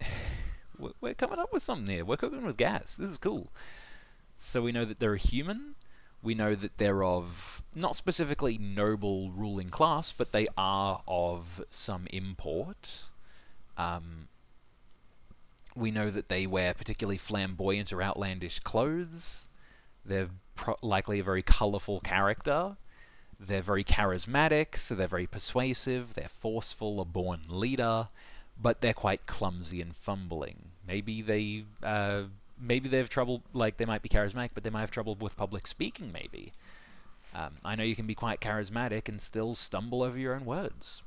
We're coming up with something here. We're cooking with gas. This is cool. So we know that they're a human we know that they're of not specifically noble ruling class, but they are of some import. Um, we know that they wear particularly flamboyant or outlandish clothes. They're likely a very colourful character. They're very charismatic, so they're very persuasive. They're forceful, a born leader, but they're quite clumsy and fumbling. Maybe they uh, maybe they have trouble, like they might be charismatic, but they might have trouble with public speaking, maybe. Um, I know you can be quite charismatic and still stumble over your own words.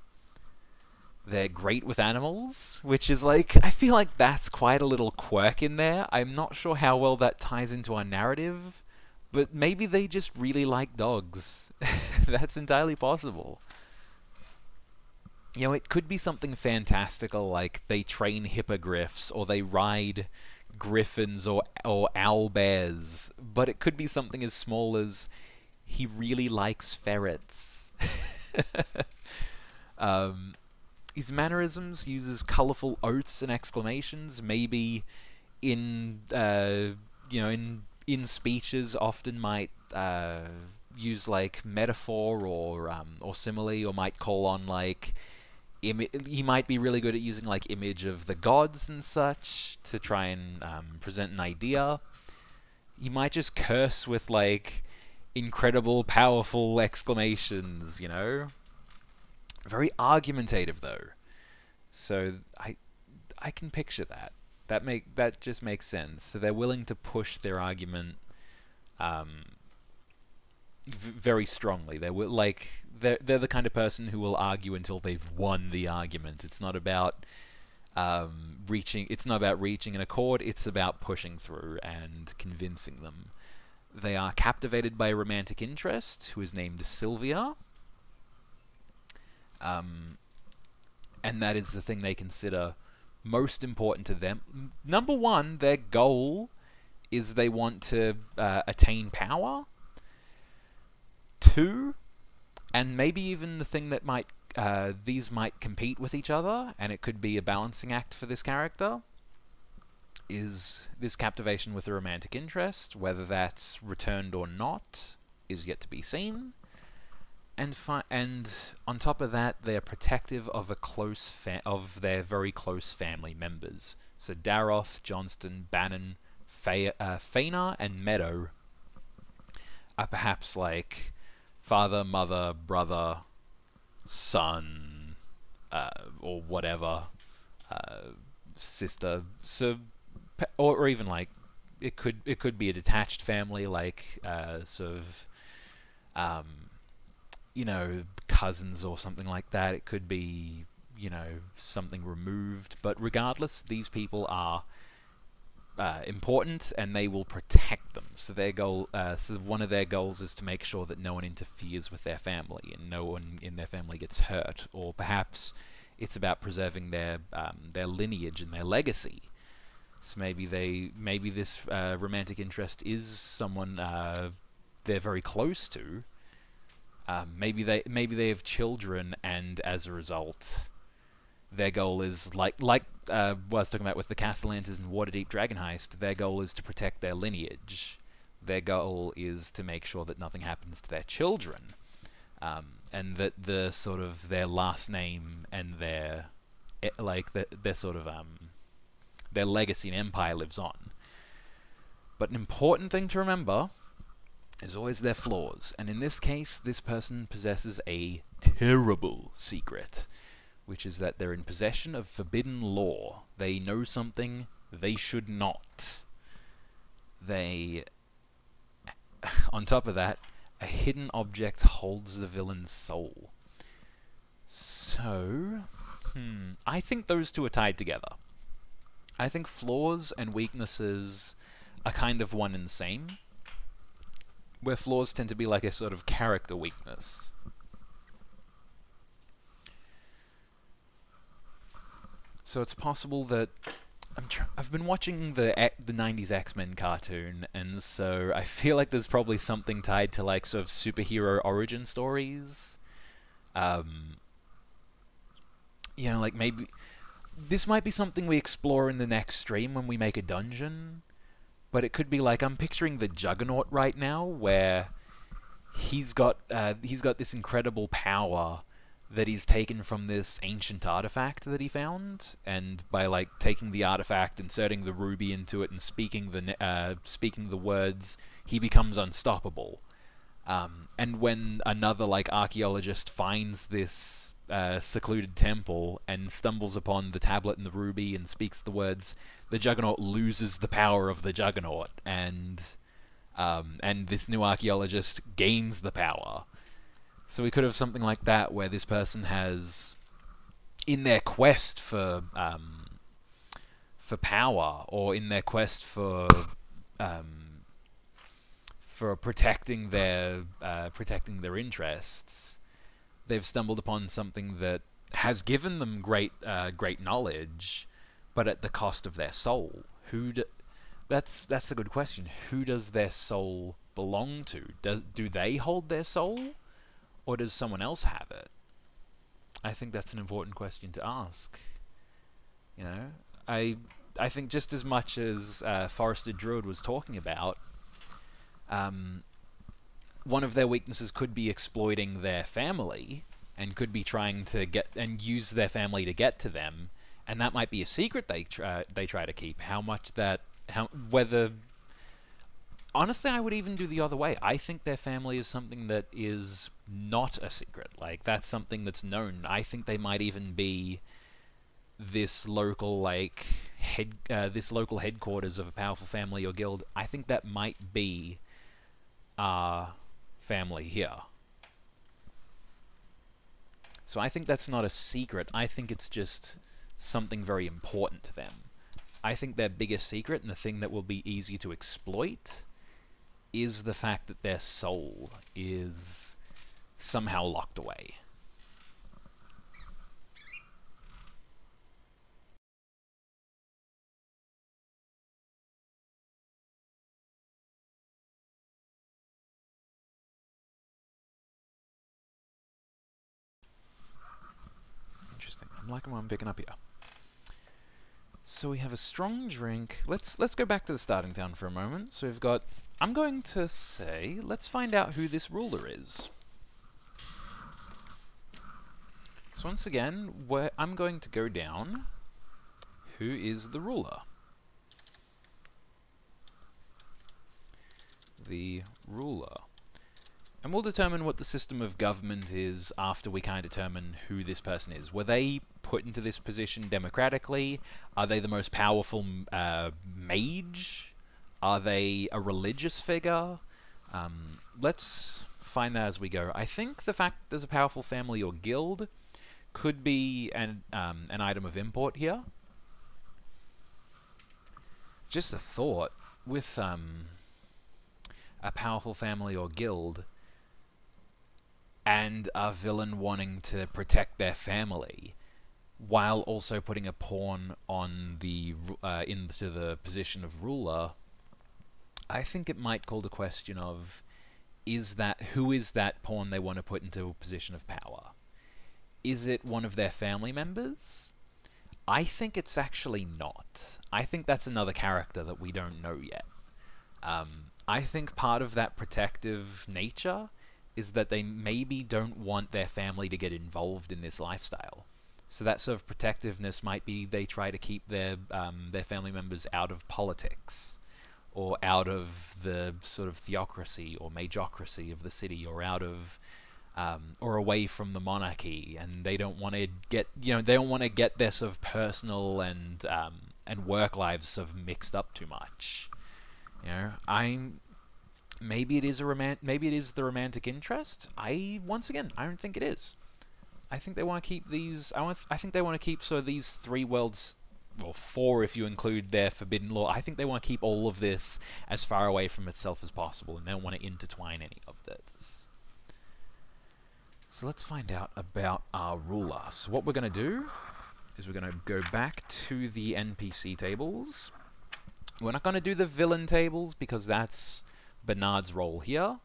They're great with animals, which is like, I feel like that's quite a little quirk in there. I'm not sure how well that ties into our narrative, but maybe they just really like dogs. That's entirely possible. You know, it could be something fantastical like they train hippogriffs or they ride griffins or or owl bears, but it could be something as small as he really likes ferrets. um, his mannerisms uses colorful oaths and exclamations. Maybe in uh, you know in in speeches often might uh, use like metaphor or um, or simile, or might call on like he might be really good at using like image of the gods and such to try and um, present an idea. He might just curse with like incredible, powerful exclamations, you know. Very argumentative though, so I I can picture that. That make that just makes sense. So they're willing to push their argument um, very strongly. They will like they're they're the kind of person who will argue until they've won the argument. It's not about um, reaching. It's not about reaching an accord. It's about pushing through and convincing them. They are captivated by a romantic interest who is named Sylvia. Um, and that is the thing they consider most important to them. Number one, their goal is they want to uh, attain power. Two, and maybe even the thing that might uh, these might compete with each other, and it could be a balancing act for this character. Is this captivation with a romantic interest, whether that's returned or not, is yet to be seen. And and on top of that, they're protective of a close of their very close family members. So Daroth, Johnston, Bannon, Fe uh, Faina, and Meadow are perhaps like father, mother, brother, son, uh, or whatever, uh, sister. So, or, or even like it could it could be a detached family, like uh, sort of. Um, you know, cousins or something like that. It could be, you know, something removed. But regardless, these people are uh, important and they will protect them. So their goal, uh, so one of their goals is to make sure that no one interferes with their family and no one in their family gets hurt. Or perhaps it's about preserving their um, their lineage and their legacy. So maybe they, maybe this uh, romantic interest is someone uh, they're very close to, um, maybe they maybe they have children, and as a result, their goal is like like uh, what I was talking about with the Cassalanters and Waterdeep Dragon Heist. Their goal is to protect their lineage. Their goal is to make sure that nothing happens to their children, um, and that the sort of their last name and their like the, their sort of um, their legacy and empire lives on. But an important thing to remember is always their flaws, and in this case, this person possesses a terrible secret, which is that they're in possession of forbidden lore. They know something they should not. They... On top of that, a hidden object holds the villain's soul. So... Hmm, I think those two are tied together. I think flaws and weaknesses are kind of one and the same where flaws tend to be like a sort of character weakness. So it's possible that I'm I've been watching the the 90s X-Men cartoon and so I feel like there's probably something tied to like sort of superhero origin stories. Um you know like maybe this might be something we explore in the next stream when we make a dungeon but it could be like I'm picturing the Juggernaut right now, where he's got uh, he's got this incredible power that he's taken from this ancient artifact that he found, and by like taking the artifact, inserting the ruby into it, and speaking the uh, speaking the words, he becomes unstoppable. Um, and when another like archaeologist finds this uh, secluded temple and stumbles upon the tablet and the ruby and speaks the words, the Juggernaut loses the power of the Juggernaut, and um, and this new archaeologist gains the power. So we could have something like that, where this person has, in their quest for um, for power, or in their quest for um, for protecting their uh, protecting their interests, they've stumbled upon something that has given them great uh, great knowledge, but at the cost of their soul. Who? That's that's a good question. Who does their soul belong to? Does do they hold their soul, or does someone else have it? I think that's an important question to ask. You know, I I think just as much as uh, Druid was talking about, um, one of their weaknesses could be exploiting their family and could be trying to get and use their family to get to them, and that might be a secret they try they try to keep. How much that how whether honestly, I would even do the other way. I think their family is something that is not a secret. Like that's something that's known. I think they might even be this local like head uh, this local headquarters of a powerful family or guild. I think that might be our family here. So I think that's not a secret. I think it's just something very important to them. I think their biggest secret and the thing that will be easy to exploit is the fact that their soul is somehow locked away. Interesting. I'm liking what I'm picking up here. So we have a strong drink. Let's let's go back to the starting town for a moment. So we've got I'm going to say let's find out who this ruler is. So once again, where I'm going to go down. Who is the ruler? The ruler. And we'll determine what the system of government is after we of determine who this person is. Were they put into this position democratically? Are they the most powerful uh, mage? Are they a religious figure? Um, let's find that as we go. I think the fact there's a powerful family or guild could be an, um, an item of import here. Just a thought, with um, a powerful family or guild, and a villain wanting to protect their family, while also putting a pawn on the uh, into the position of ruler, I think it might call the question of is that who is that pawn they want to put into a position of power? Is it one of their family members? I think it's actually not. I think that's another character that we don't know yet. Um, I think part of that protective nature is that they maybe don't want their family to get involved in this lifestyle. So that sort of protectiveness might be they try to keep their um, their family members out of politics, or out of the sort of theocracy or magocracy of the city, or out of um, or away from the monarchy, and they don't want to get you know they don't want to get their sort of personal and um, and work lives sort of mixed up too much. You know, I'm maybe it is a roman maybe it is the romantic interest. I once again I don't think it is. I think they want to keep these. I want. I think they want to keep so these three worlds, well, four if you include their forbidden lore. I think they want to keep all of this as far away from itself as possible, and they don't want to intertwine any of this. So let's find out about our ruler. So what we're going to do is we're going to go back to the NPC tables. We're not going to do the villain tables because that's Bernard's role here.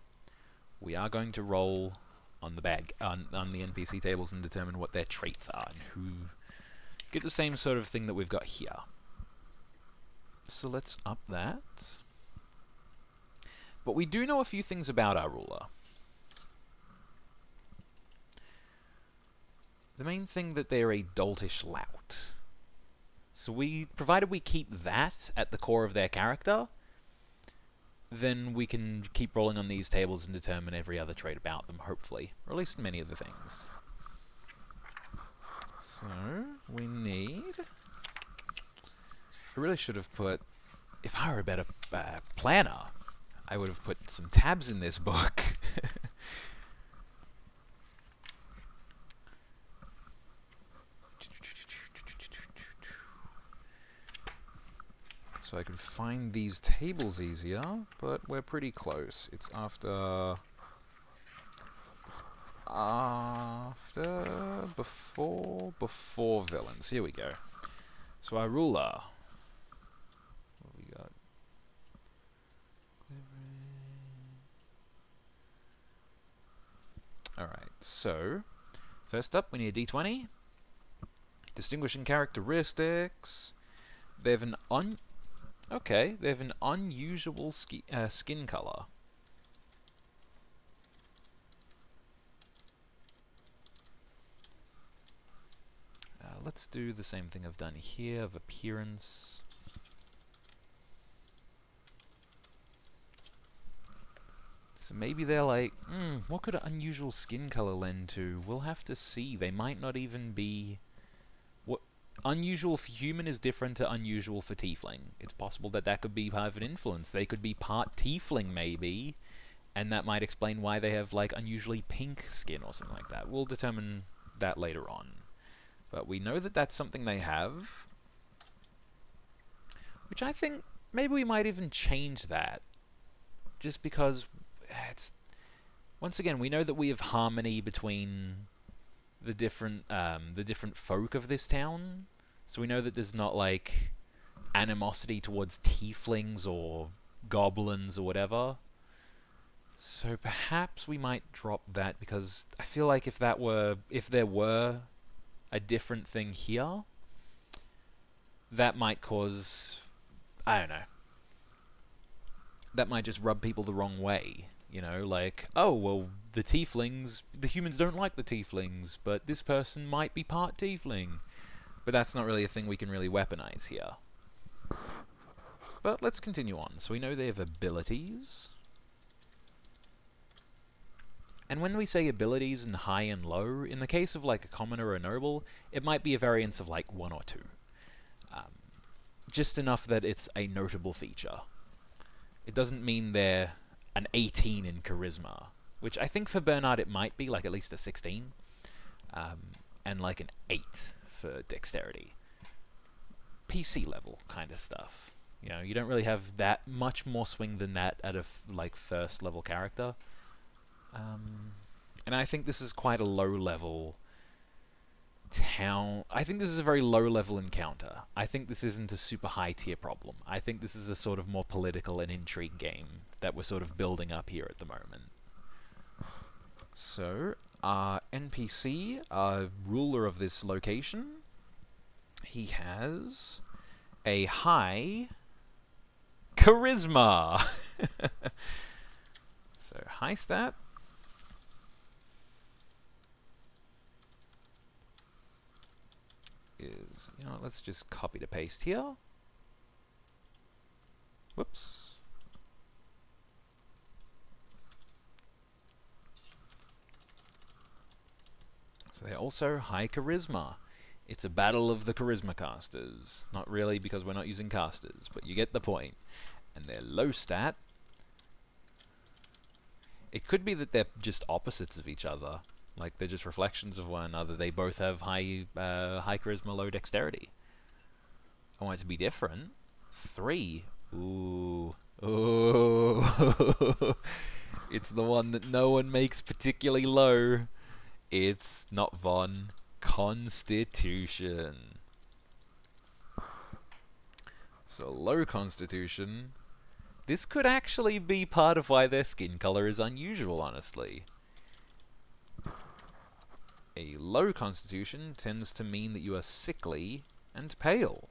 We are going to roll on the bag on, on the NPC tables and determine what their traits are and who get the same sort of thing that we've got here. So let's up that. But we do know a few things about our ruler. The main thing that they're a doltish lout. So we, provided we keep that at the core of their character, then we can keep rolling on these tables and determine every other trait about them, hopefully. Or at least many of the things. So, we need... I really should have put... If I were a better uh, planner, I would have put some tabs in this book. so I could find these tables easier, but we're pretty close. It's after... It's after... before... before villains. Here we go. So our ruler... What we got? Alright, so... First up, we need a d20. Distinguishing characteristics. They have an un... Okay, they have an unusual ski uh, skin color. Uh, let's do the same thing I've done here of appearance. So maybe they're like, hmm, what could an unusual skin color lend to? We'll have to see. They might not even be... Unusual for human is different to unusual for tiefling. It's possible that that could be part of an influence. They could be part tiefling, maybe, and that might explain why they have, like, unusually pink skin or something like that. We'll determine that later on. But we know that that's something they have. Which I think maybe we might even change that. Just because eh, it's once again we know that we have harmony between the different um, the different folk of this town. So we know that there's not like animosity towards tieflings or goblins or whatever. So perhaps we might drop that because I feel like if that were if there were a different thing here, that might cause I don't know. That might just rub people the wrong way. You know, like, oh, well, the tieflings, the humans don't like the tieflings, but this person might be part tiefling. But that's not really a thing we can really weaponize here. But let's continue on. So we know they have abilities. And when we say abilities in high and low, in the case of like a commoner or a noble, it might be a variance of like one or two. Um, just enough that it's a notable feature. It doesn't mean they're an 18 in charisma, which I think for Bernard it might be like at least a 16, um, and like an 8 for dexterity. PC level kind of stuff. You know, you don't really have that much more swing than that at a like first level character. Um, and I think this is quite a low level town. I think this is a very low level encounter. I think this isn't a super high tier problem. I think this is a sort of more political and intrigue game that we're sort of building up here at the moment. So, our NPC, our ruler of this location, he has a high charisma. so, high stat. Is, you know, let's just copy to paste here. Whoops. So they're also high charisma. It's a battle of the charisma casters. Not really because we're not using casters, but you get the point. And they're low stat. It could be that they're just opposites of each other. Like they're just reflections of one another. They both have high uh, high charisma, low dexterity. I want it to be different. Three. Ooh. Ooh. it's the one that no one makes particularly low. It's not Von. Constitution. So low constitution. This could actually be part of why their skin color is unusual, honestly. A low constitution tends to mean that you are sickly and pale.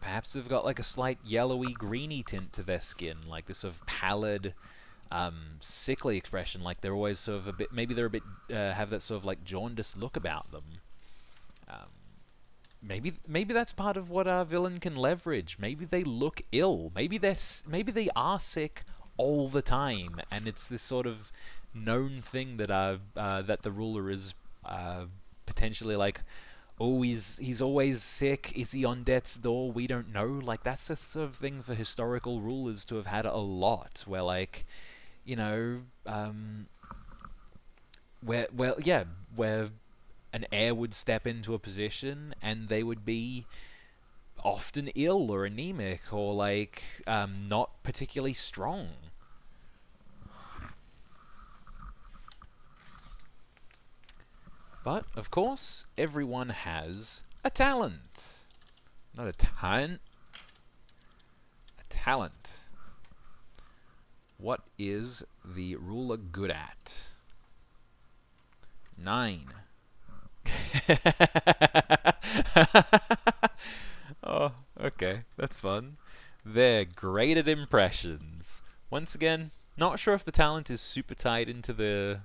Perhaps they've got like a slight yellowy greeny tint to their skin, like this sort of pallid um, sickly expression, like they're always sort of a bit, maybe they're a bit, uh, have that sort of like jaundiced look about them. Um, maybe, maybe that's part of what our villain can leverage. Maybe they look ill. Maybe they're, maybe they are sick all the time, and it's this sort of known thing that uh, uh that the ruler is uh, potentially like, oh, he's he's always sick. Is he on death's door? We don't know. Like that's the sort of thing for historical rulers to have had a lot, where like you know, um, where, well, yeah, where an heir would step into a position and they would be often ill or anemic or like um, not particularly strong. But, of course, everyone has a talent. Not a talent. A talent. What is the ruler good at? Nine. oh, okay. That's fun. They're great at impressions. Once again, not sure if the talent is super tied into the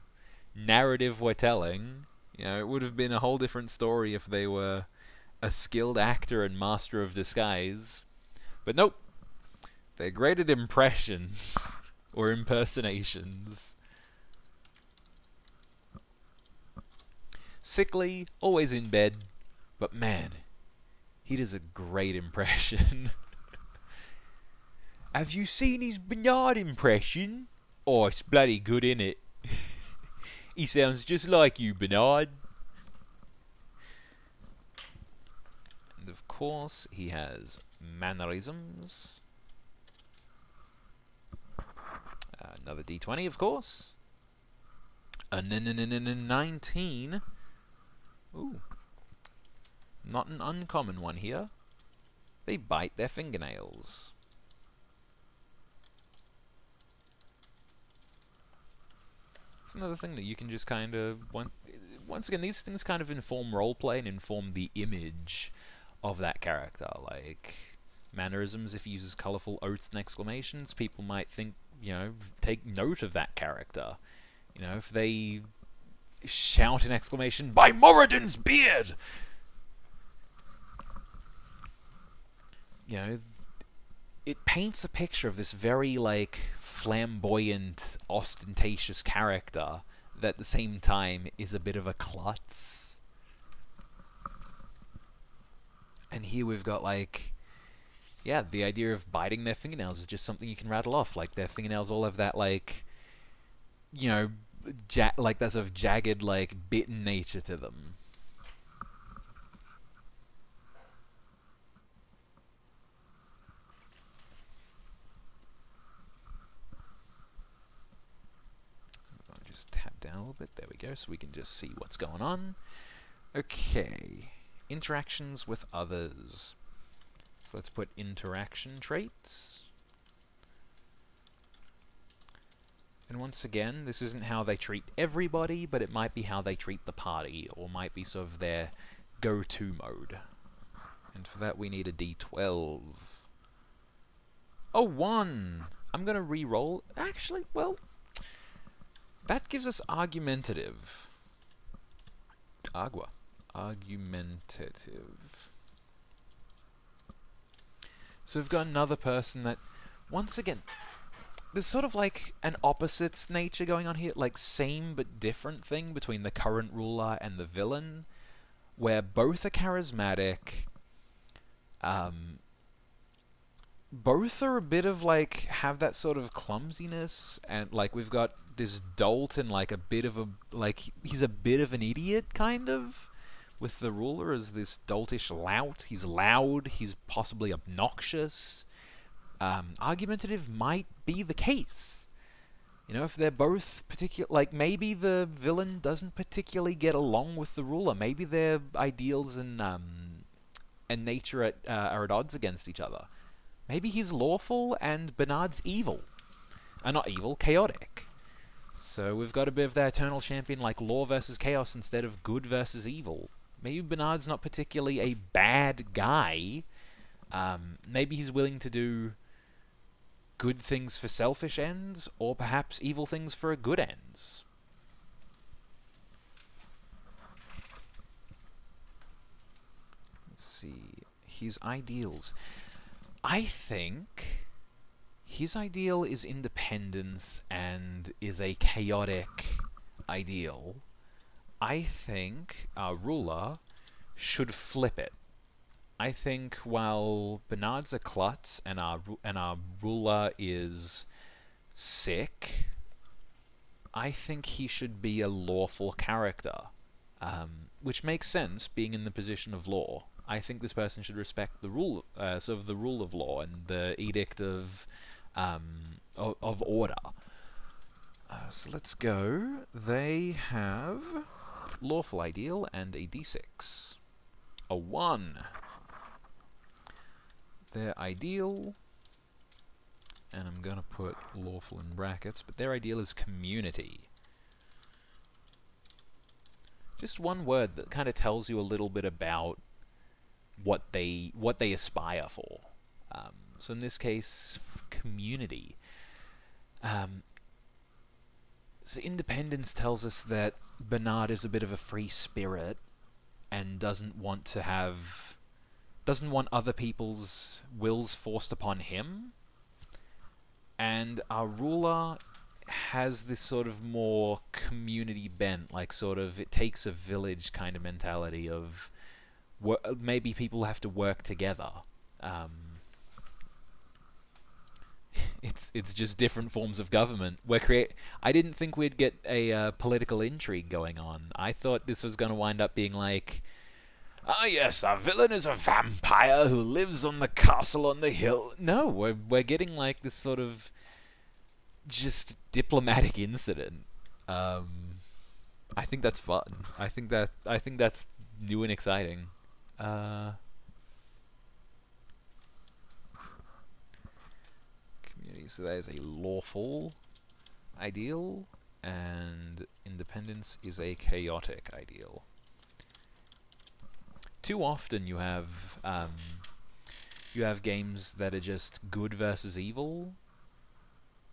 narrative we're telling, you know, it would have been a whole different story if they were a skilled actor and master of disguise. But nope. They're great at impressions or impersonations. Sickly, always in bed, but man, he does a great impression. Have you seen his Bernard impression? Oh, it's bloody good, in it? He sounds just like you, Bernard. And of course, he has mannerisms. Uh, another d20, of course. A 19. Ooh. Not an uncommon one here. They bite their fingernails. It's another thing that you can just kind of once again these things kind of inform roleplay and inform the image of that character. Like mannerisms, if he uses colorful oaths and exclamations, people might think you know take note of that character. You know if they shout an exclamation by Moradin's beard. You know, it paints a picture of this very like flamboyant, ostentatious character that at the same time is a bit of a klutz. And here we've got like yeah, the idea of biting their fingernails is just something you can rattle off. Like their fingernails all have that like you know, ja like that sort of jagged, like bitten nature to them. Just tap down a little bit. There we go, so we can just see what's going on. Okay, interactions with others. So let's put interaction traits. And once again, this isn't how they treat everybody, but it might be how they treat the party, or might be sort of their go-to mode. And for that we need a d12. Oh, one! I'm gonna re-roll. Actually, well, that gives us argumentative. Agua. Argumentative. So we've got another person that, once again, there's sort of like an opposites nature going on here, like same but different thing between the current ruler and the villain, where both are charismatic, um, both are a bit of like, have that sort of clumsiness, and like we've got this Dalton like a bit of a like he's a bit of an idiot kind of with the ruler as this doltish lout. He's loud. He's possibly obnoxious. Um, argumentative might be the case. You know, if they're both particular, like maybe the villain doesn't particularly get along with the ruler. Maybe their ideals and um, and nature at, uh, are at odds against each other. Maybe he's lawful and Bernard's evil. Uh, not evil, chaotic. So we've got a bit of the eternal champion like law versus chaos instead of good versus evil. Maybe Bernard's not particularly a bad guy. Um, maybe he's willing to do good things for selfish ends, or perhaps evil things for good ends. Let's see. His ideals. I think his ideal is independence and is a chaotic ideal. I think our ruler should flip it. I think while Bernard's a klutz and our and our ruler is sick, I think he should be a lawful character, um, which makes sense being in the position of law. I think this person should respect the rule, uh, sort of the rule of law and the edict of um, of, of order. Uh, so let's go. They have lawful ideal and a d6. A 1. Their ideal, and I'm going to put lawful in brackets, but their ideal is community. Just one word that kind of tells you a little bit about what they what they aspire for. Um, so in this case, community. Um, so independence tells us that Bernard is a bit of a free spirit and doesn't want to have doesn't want other people's wills forced upon him. And our ruler has this sort of more community bent, like sort of it takes a village kind of mentality of maybe people have to work together. Um, it's it's just different forms of government. We're create. I didn't think we'd get a uh, political intrigue going on. I thought this was going to wind up being like, ah yes, our villain is a vampire who lives on the castle on the hill. No, we're we're getting like this sort of just diplomatic incident. Um, I think that's fun. I think that I think that's new and exciting. Uh, community. So that is a lawful ideal, and independence is a chaotic ideal. Too often you have um, you have games that are just good versus evil.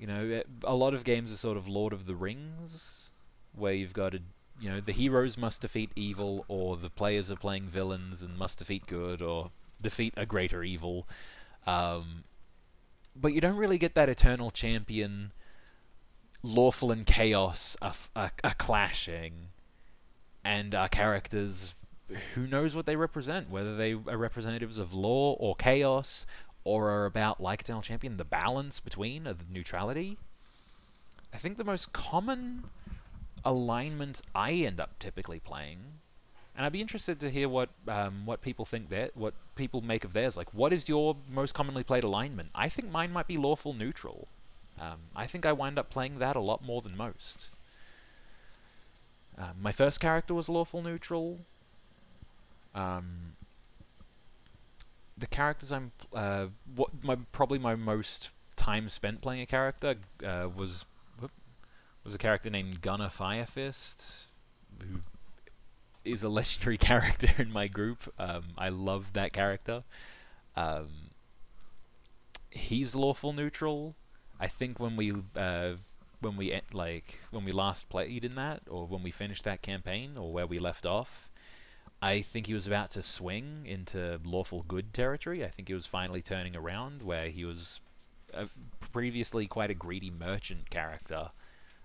You know, a lot of games are sort of Lord of the Rings, where you've got a you know, the heroes must defeat evil, or the players are playing villains and must defeat good, or defeat a greater evil. Um, but you don't really get that eternal champion, lawful and chaos are, are, are clashing, and our characters, who knows what they represent, whether they are representatives of law or chaos, or are about, like Eternal Champion, the balance between, or the neutrality. I think the most common alignment I end up typically playing. And I'd be interested to hear what um, what people think that what people make of theirs. Like, what is your most commonly played alignment? I think mine might be lawful neutral. Um, I think I wind up playing that a lot more than most. Uh, my first character was lawful neutral. Um, the characters I'm uh, what my probably my most time spent playing a character uh, was was a character named Gunner Firefist, who is a legendary character in my group. Um, I love that character. Um, he's lawful neutral. I think when we uh, when we like when we last played in that, or when we finished that campaign, or where we left off, I think he was about to swing into lawful good territory. I think he was finally turning around, where he was previously quite a greedy merchant character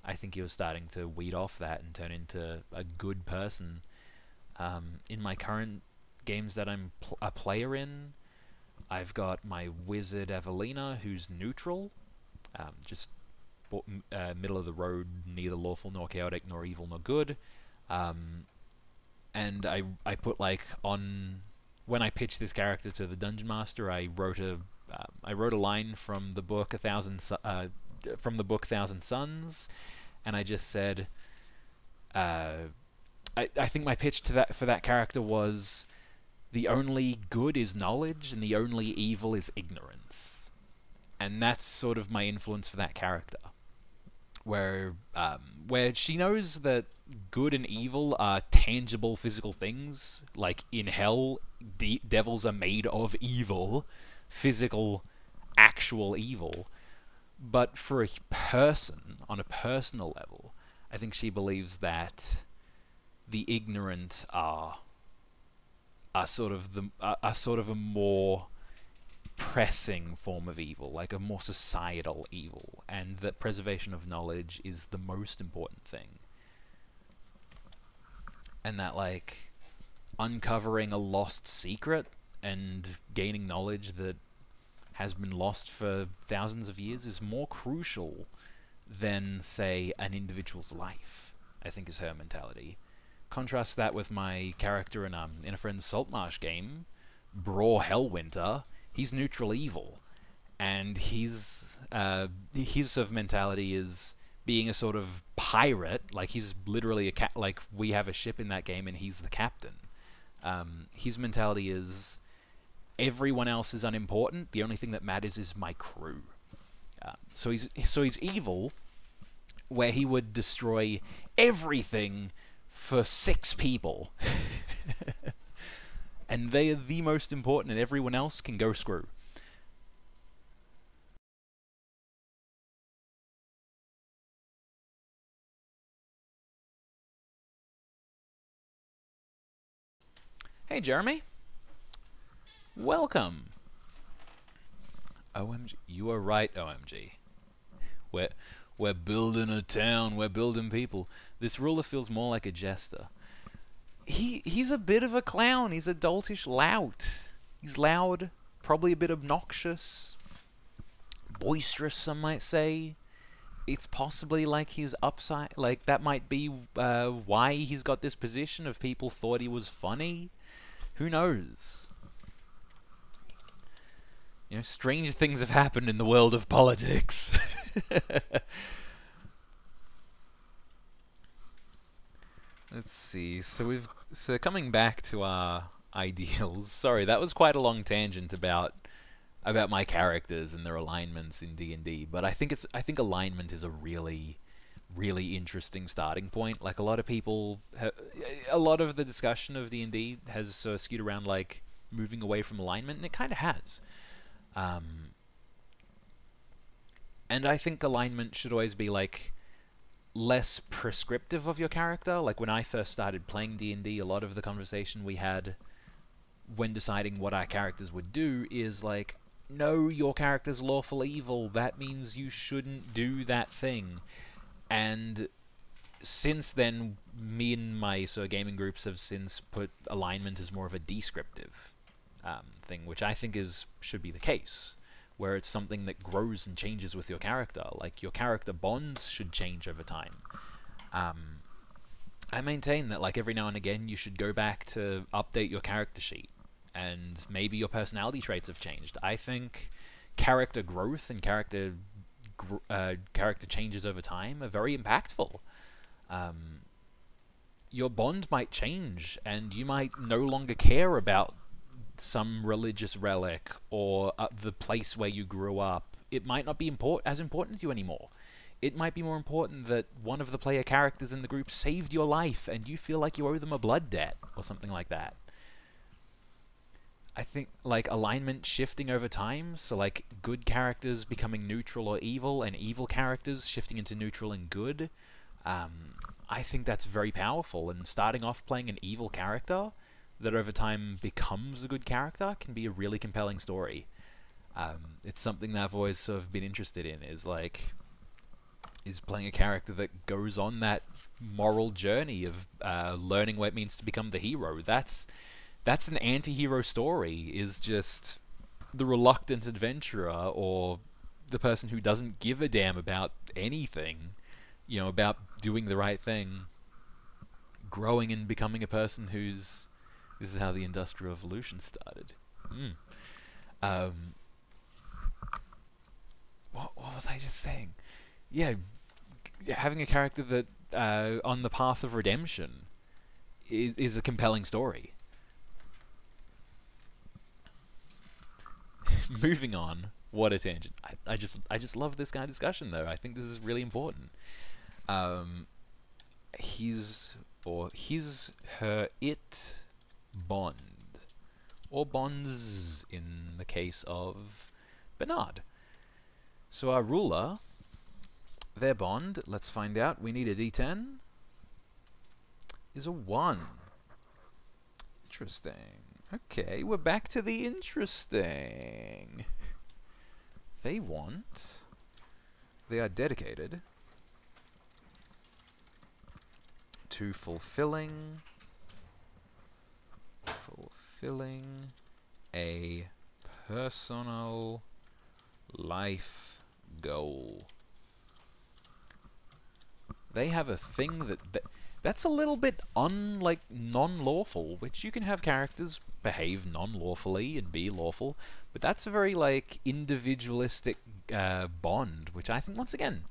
I think he was starting to weed off that and turn into a good person. Um, in my current games that I'm pl a player in, I've got my wizard Evelina, who's neutral, um, just uh, middle of the road, neither lawful nor chaotic, nor evil nor good. Um, and I I put like on when I pitched this character to the dungeon master, I wrote a uh, I wrote a line from the book A Thousand uh, from the book Thousand Sons, and I just said, uh, I I think my pitch to that for that character was, the only good is knowledge, and the only evil is ignorance, and that's sort of my influence for that character, where um, where she knows that good and evil are tangible physical things, like in hell, de devils are made of evil, physical, actual evil. But for a person, on a personal level, I think she believes that the ignorant are are sort of the are, are sort of a more pressing form of evil, like a more societal evil, and that preservation of knowledge is the most important thing. And that like uncovering a lost secret and gaining knowledge that has been lost for thousands of years is more crucial than, say, an individual's life, I think is her mentality. Contrast that with my character in, um, in a friend's Saltmarsh game, Braw Hellwinter, he's neutral evil, and he's uh, his sort of mentality is being a sort of pirate. Like he's literally a cat. Like we have a ship in that game, and he's the captain. Um, his mentality is everyone else is unimportant. The only thing that matters is my crew. Uh, so he's so he's evil, where he would destroy everything for six people. and they are the most important, and everyone else can go screw. Hey, Jeremy. Welcome. OMG. You are right, OMG. We're, we're building a town. We're building people. This ruler feels more like a jester. He He's a bit of a clown. He's a doltish lout. He's loud, probably a bit obnoxious, boisterous, some might say. It's possibly like he's upside, like that might be uh, why he's got this position of people thought he was funny. Who knows? You know, strange things have happened in the world of politics. Let's see. So we've so coming back to our ideals. Sorry, that was quite a long tangent about about my characters and their alignments in D&D, but I think it's I think alignment is a really really interesting starting point. Like a lot of people, a lot of the discussion of D and D has uh, skewed around like moving away from alignment, and it kind of has. Um, and I think alignment should always be like less prescriptive of your character. Like when I first started playing D and D, a lot of the conversation we had when deciding what our characters would do is like, no, your character's lawful evil. That means you shouldn't do that thing and since then, me and my of gaming groups have since put alignment as more of a descriptive um, thing, which I think is should be the case, where it's something that grows and changes with your character. Like your character bonds should change over time. Um, I maintain that like every now and again you should go back to update your character sheet, and maybe your personality traits have changed. I think character growth and character uh, character changes over time are very impactful. Um, your bond might change, and you might no longer care about some religious relic or uh, the place where you grew up. It might not be import as important to you anymore. It might be more important that one of the player characters in the group saved your life, and you feel like you owe them a blood debt, or something like that. I think like alignment shifting over time, so like good characters becoming neutral or evil, and evil characters shifting into neutral and good. Um, I think that's very powerful, and starting off playing an evil character that over time becomes a good character can be a really compelling story. Um, it's something that I've always sort of been interested in. Is like is playing a character that goes on that moral journey of uh, learning what it means to become the hero. That's that's an anti-hero story is just the reluctant adventurer or the person who doesn't give a damn about anything you know about doing the right thing growing and becoming a person who's this is how the industrial revolution started mm. um, what, what was I just saying yeah having a character that uh, on the path of redemption is, is a compelling story moving on. What a tangent. I, I just I just love this kind of discussion though. I think this is really important. Um, his or his her it bond or bonds in the case of Bernard. So our ruler, their bond, let's find out. We need a d10. Is a 1. Interesting. Okay, we're back to the interesting. They want... They are dedicated to fulfilling... Fulfilling a personal life goal. They have a thing that... that's a little bit unlike non-lawful, which you can have characters behave non-lawfully and be lawful, but that's a very like individualistic uh, bond, which I think once again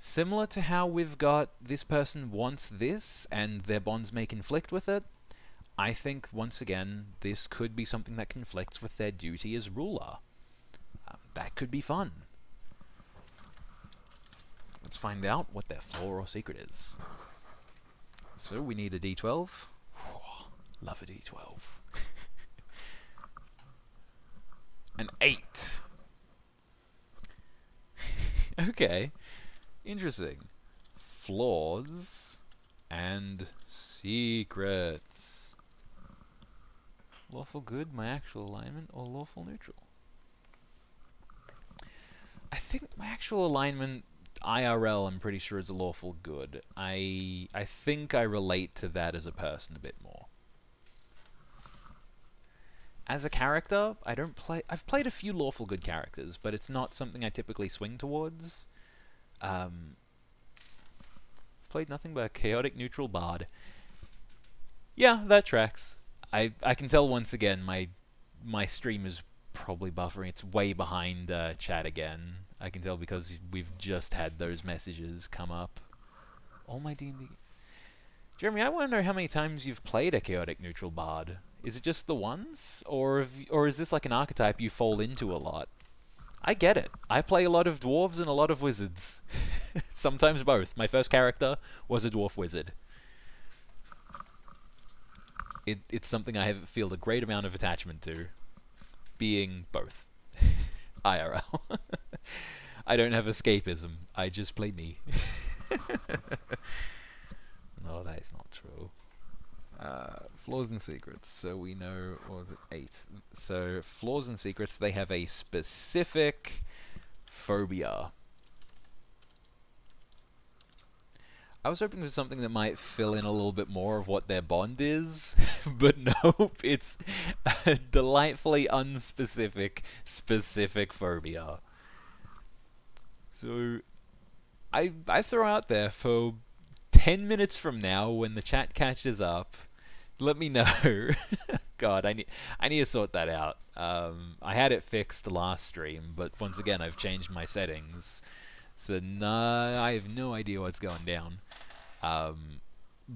similar to how we've got this person wants this and their bonds may conflict with it. I think once again this could be something that conflicts with their duty as ruler. Um, that could be fun. Let's find out what their flaw or secret is. So we need a d12. Love a d12. An 8. okay. Interesting. Flaws and secrets. Lawful good, my actual alignment, or lawful neutral? I think my actual alignment IRL, I'm pretty sure it's a lawful good. I I think I relate to that as a person a bit more. As a character, I don't play. I've played a few lawful good characters, but it's not something I typically swing towards. Um, played nothing but a chaotic neutral bard. Yeah, that tracks. I I can tell once again my my stream is probably buffering. It's way behind uh, chat again. I can tell because we've just had those messages come up. All my D&D... Jeremy, I want to know how many times you've played a Chaotic Neutral Bard. Is it just the once? Or, or is this like an archetype you fall into a lot? I get it. I play a lot of dwarves and a lot of wizards. Sometimes both. My first character was a dwarf wizard. It, it's something I have feel a great amount of attachment to. Being both. IRL. I don't have escapism. I just play me. no, that is not true. Uh, flaws and secrets. So we know, what was it, eight. So flaws and secrets, they have a specific phobia. I was hoping for something that might fill in a little bit more of what their bond is, but nope, it's a delightfully unspecific, specific phobia. So, I I throw out there for 10 minutes from now when the chat catches up, let me know. God, I need I need to sort that out. Um, I had it fixed last stream, but once again I've changed my settings. So nah, I have no idea what's going down. Um,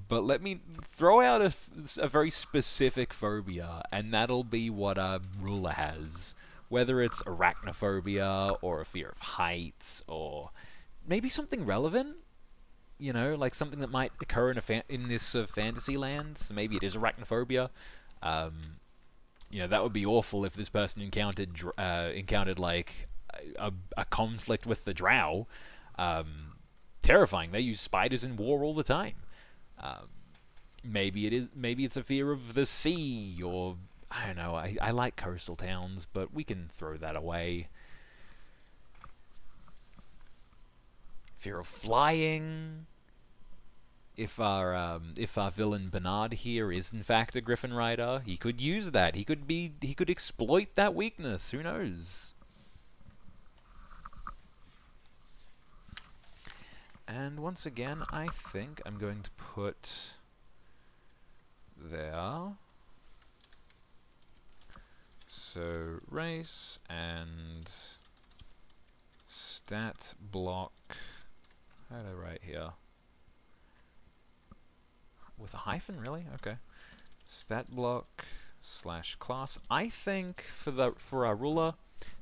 but let me throw out a, a very specific phobia, and that'll be what a ruler has. Whether it's arachnophobia, or a fear of heights, or maybe something relevant. You know, like something that might occur in a in this uh, fantasy land. So maybe it is arachnophobia. Um, you know, that would be awful if this person encountered uh, encountered like a, a conflict with the drow. Um, terrifying. They use spiders in war all the time. Um, maybe it is. Maybe it's a fear of the sea, or I don't know. I, I like coastal towns, but we can throw that away. Fear of flying. If our um, if our villain Bernard here is in fact a Griffin Rider, he could use that. He could be. He could exploit that weakness. Who knows? And once again, I think I'm going to put there. So race and stat block. How do I write here? With a hyphen, really? Okay. Stat block slash class. I think for the for our ruler,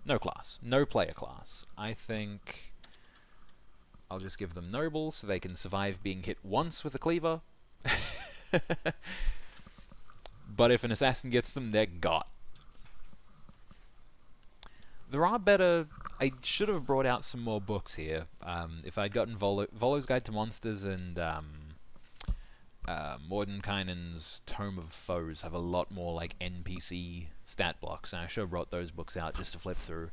no class, no player class. I think I'll just give them nobles so they can survive being hit once with a cleaver. but if an assassin gets them, they're got. There are better... I should have brought out some more books here. Um, if I'd gotten Volo Volo's Guide to Monsters and um, uh, Mordenkainen's Tome of Foes have a lot more like NPC stat blocks, and I should have brought those books out just to flip through.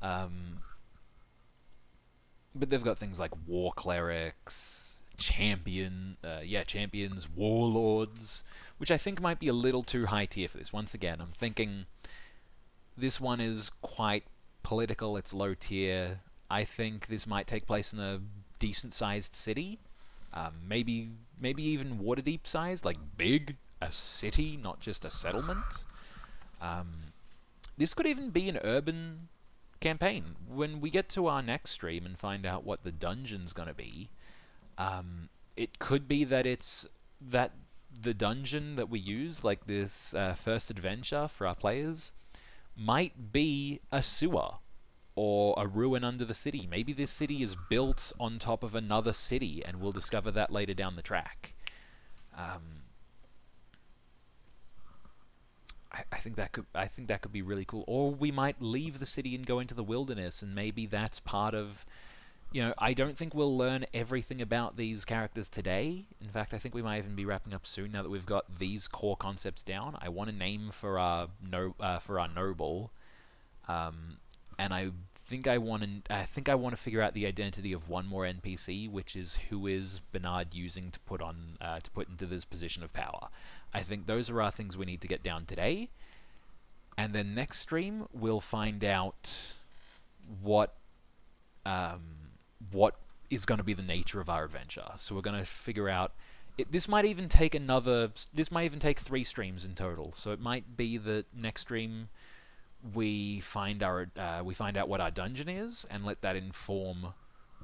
Um, but they've got things like war clerics, champion, uh, yeah, champions, warlords, which I think might be a little too high tier for this. Once again, I'm thinking this one is quite political. It's low tier. I think this might take place in a decent-sized city. Um, maybe maybe even Waterdeep sized, like big, a city, not just a settlement. Um, this could even be an urban campaign. When we get to our next stream and find out what the dungeon's going to be, um, it could be that it's that the dungeon that we use, like this uh, first adventure for our players, might be a sewer or a ruin under the city. Maybe this city is built on top of another city, and we'll discover that later down the track. Um, I, think that could I think that could be really cool. Or we might leave the city and go into the wilderness, and maybe that's part of. You know, I don't think we'll learn everything about these characters today. In fact, I think we might even be wrapping up soon now that we've got these core concepts down. I want a name for our no uh, for our noble, um, and I think I want to I think I want to figure out the identity of one more NPC, which is who is Bernard using to put on uh, to put into this position of power. I think those are our things we need to get down today. And then next stream we'll find out what um, what is going to be the nature of our adventure. So we're going to figure out. It, this might even take another. This might even take three streams in total. So it might be that next stream we find our uh, we find out what our dungeon is and let that inform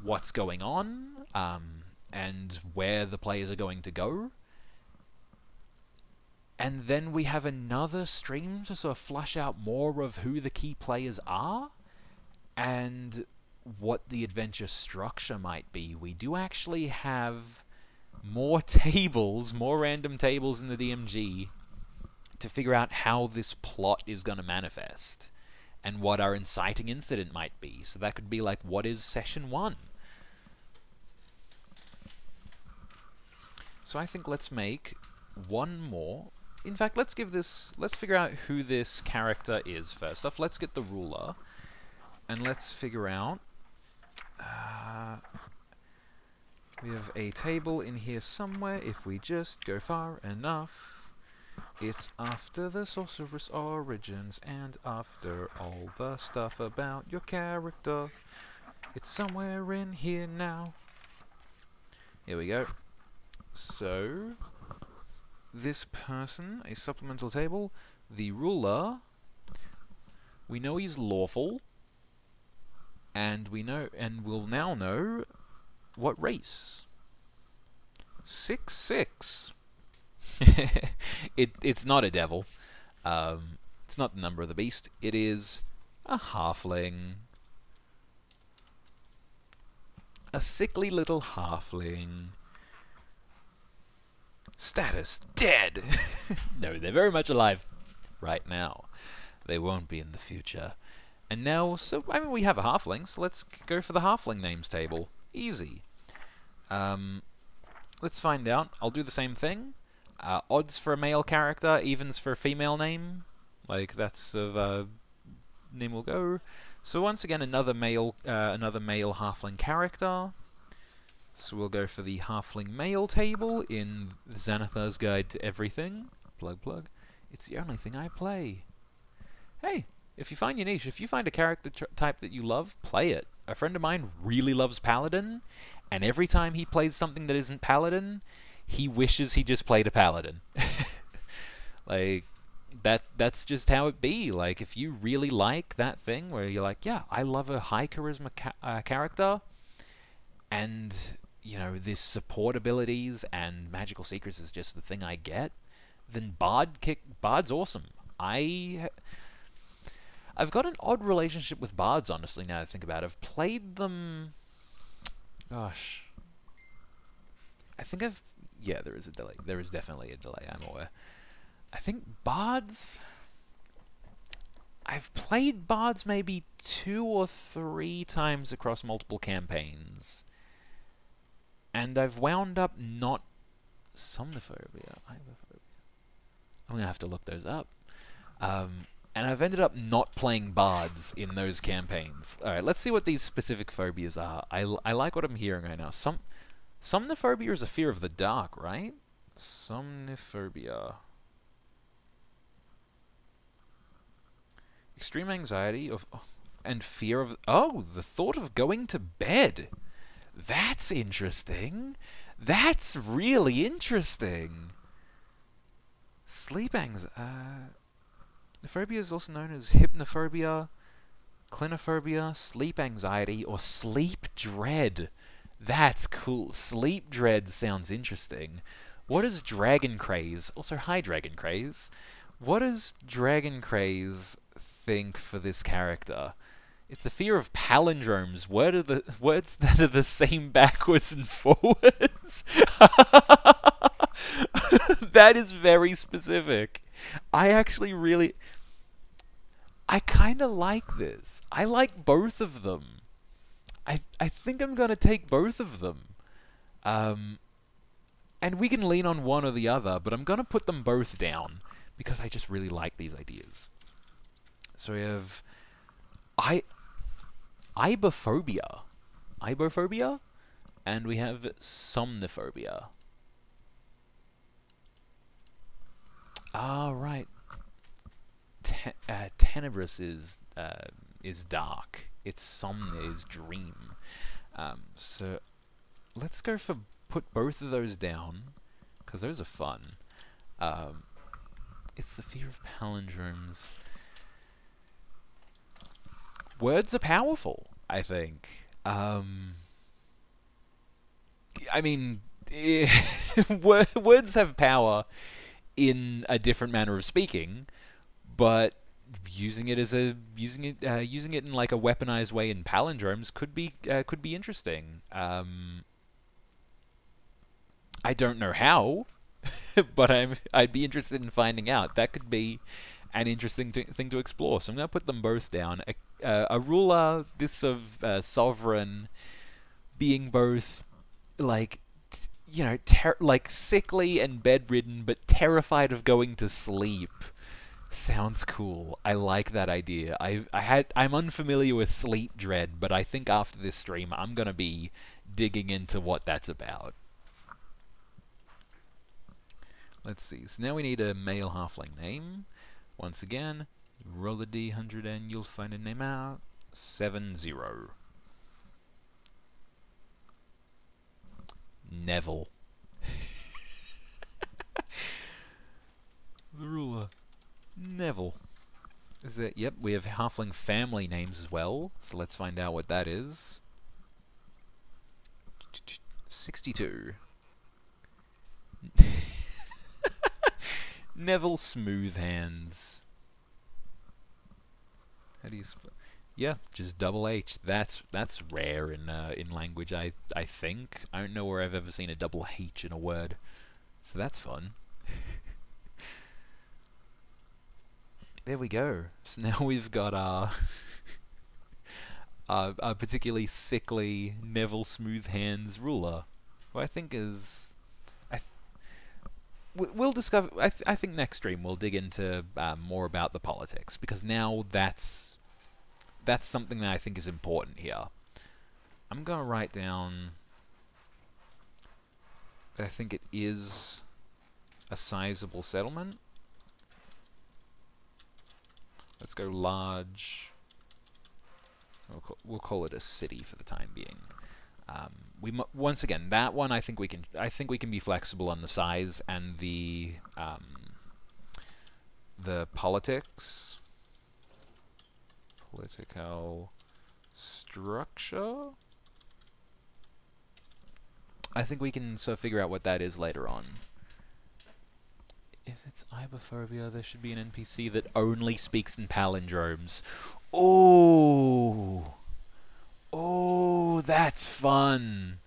what's going on um, and where the players are going to go. And then we have another stream to sort of flush out more of who the key players are and what the adventure structure might be. We do actually have more tables, more random tables in the DMG to figure out how this plot is going to manifest and what our inciting incident might be. So that could be like, what is session one? So I think let's make one more. In fact, let's give this, let's figure out who this character is first off. Let's get the ruler and let's figure out uh, we have a table in here somewhere if we just go far enough. It's after the sorceress origins and after all the stuff about your character. It's somewhere in here now. Here we go. So, this person, a supplemental table, the ruler, we know he's lawful, and we know, and we'll now know what race. Six six. it it's not a devil. Um, it's not the number of the beast. It is a halfling. A sickly little halfling. Status dead. no, they're very much alive right now. They won't be in the future. And now, so I mean, we have a halfling, so let's go for the halfling names table. Easy. Um, let's find out. I'll do the same thing. Uh, odds for a male character, evens for a female name. Like that's of uh, name will go. So once again, another male, uh, another male halfling character. So we'll go for the halfling male table in Xanathar's Guide to Everything. Plug plug. It's the only thing I play. Hey, if you find your niche, if you find a character type that you love, play it. A friend of mine really loves Paladin, and every time he plays something that isn't Paladin, he wishes he just played a paladin. like that that's just how it be. Like if you really like that thing where you're like, yeah, I love a high charisma ca uh, character and you know, this support abilities and magical secrets is just the thing I get, then Bard kick Bard's awesome. I I've got an odd relationship with bards, honestly. Now I think about it, I've played them. Gosh, I think I've yeah, there is a delay. There is definitely a delay, I'm aware. I think Bards... I've played Bards maybe two or three times across multiple campaigns. And I've wound up not... Somnophobia? Aibohphobia? I'm to have to look those up. Um, and I've ended up not playing bards in those campaigns. Alright, let's see what these specific phobias are. I, I like what I'm hearing right now. Some Somnophobia is a fear of the dark, right? Somnophobia. Extreme anxiety of and fear of oh, the thought of going to bed. That's interesting. That's really interesting. Sleep anxiety. Uh, phobia is also known as hypnophobia, clinophobia, sleep anxiety, or sleep dread. That's cool. Sleep dread sounds interesting. What is Dragon Craze? Oh, also, hi, Dragon Craze. What does Dragon Craze think for this character? It's the fear of palindromes. Word are the words that are the same backwards and forwards. that is very specific. I actually really I kind of like this. I like both of them. I I think I'm going to take both of them. Um and we can lean on one or the other, but I'm going to put them both down because I just really like these ideas. So we have I aibohphobia. Aibohphobia? And we have somnophobia. Ah, right. Te uh, tenebrous is uh, is dark. Its somnia is dream. Um, so let's go for put both of those down because those are fun. Um, it's the fear of palindromes. Words are powerful. I think. Um, I mean, words have power in a different manner of speaking, but using it as a using it uh, using it in like a weaponized way in palindromes could be uh, could be interesting. Um, I don't know how, but I'm I'd be interested in finding out. That could be an interesting thing to explore. So I'm going to put them both down. A, uh, a ruler, this of uh, sovereign, being both like you know, like sickly and bedridden, but terrified of going to sleep. Sounds cool. I like that idea. I I had I'm unfamiliar with sleep dread, but I think after this stream I'm gonna be digging into what that's about. Let's see. So now we need a male halfling name. Once again, roll a d100 and you'll find a name out. 7-0. Neville. the ruler. Neville. Is that, yep, we have halfling family names as well, so let's find out what that is. 62. Neville Smooth Hands. How do you spell? Yeah, just double H. That's that's rare in uh, in language. I I think I don't know where I've ever seen a double H in a word, so that's fun. there we go. So now we've got uh, a particularly sickly Neville Smooth Hands ruler, who I think is we'll discover. I, th I think next stream we'll dig into uh, more about the politics because now that's that's something that I think is important here. I'm gonna write down. I think it is a sizable settlement. Let's go large. We'll call, we'll call it a city for the time being. Um, we once again that one I think we can I think we can be flexible on the size and the um, the politics political structure. I think we can of figure out what that is later on. If it's aibohphobia, there should be an NPC that only speaks in palindromes. Oh. Oh, that's fun.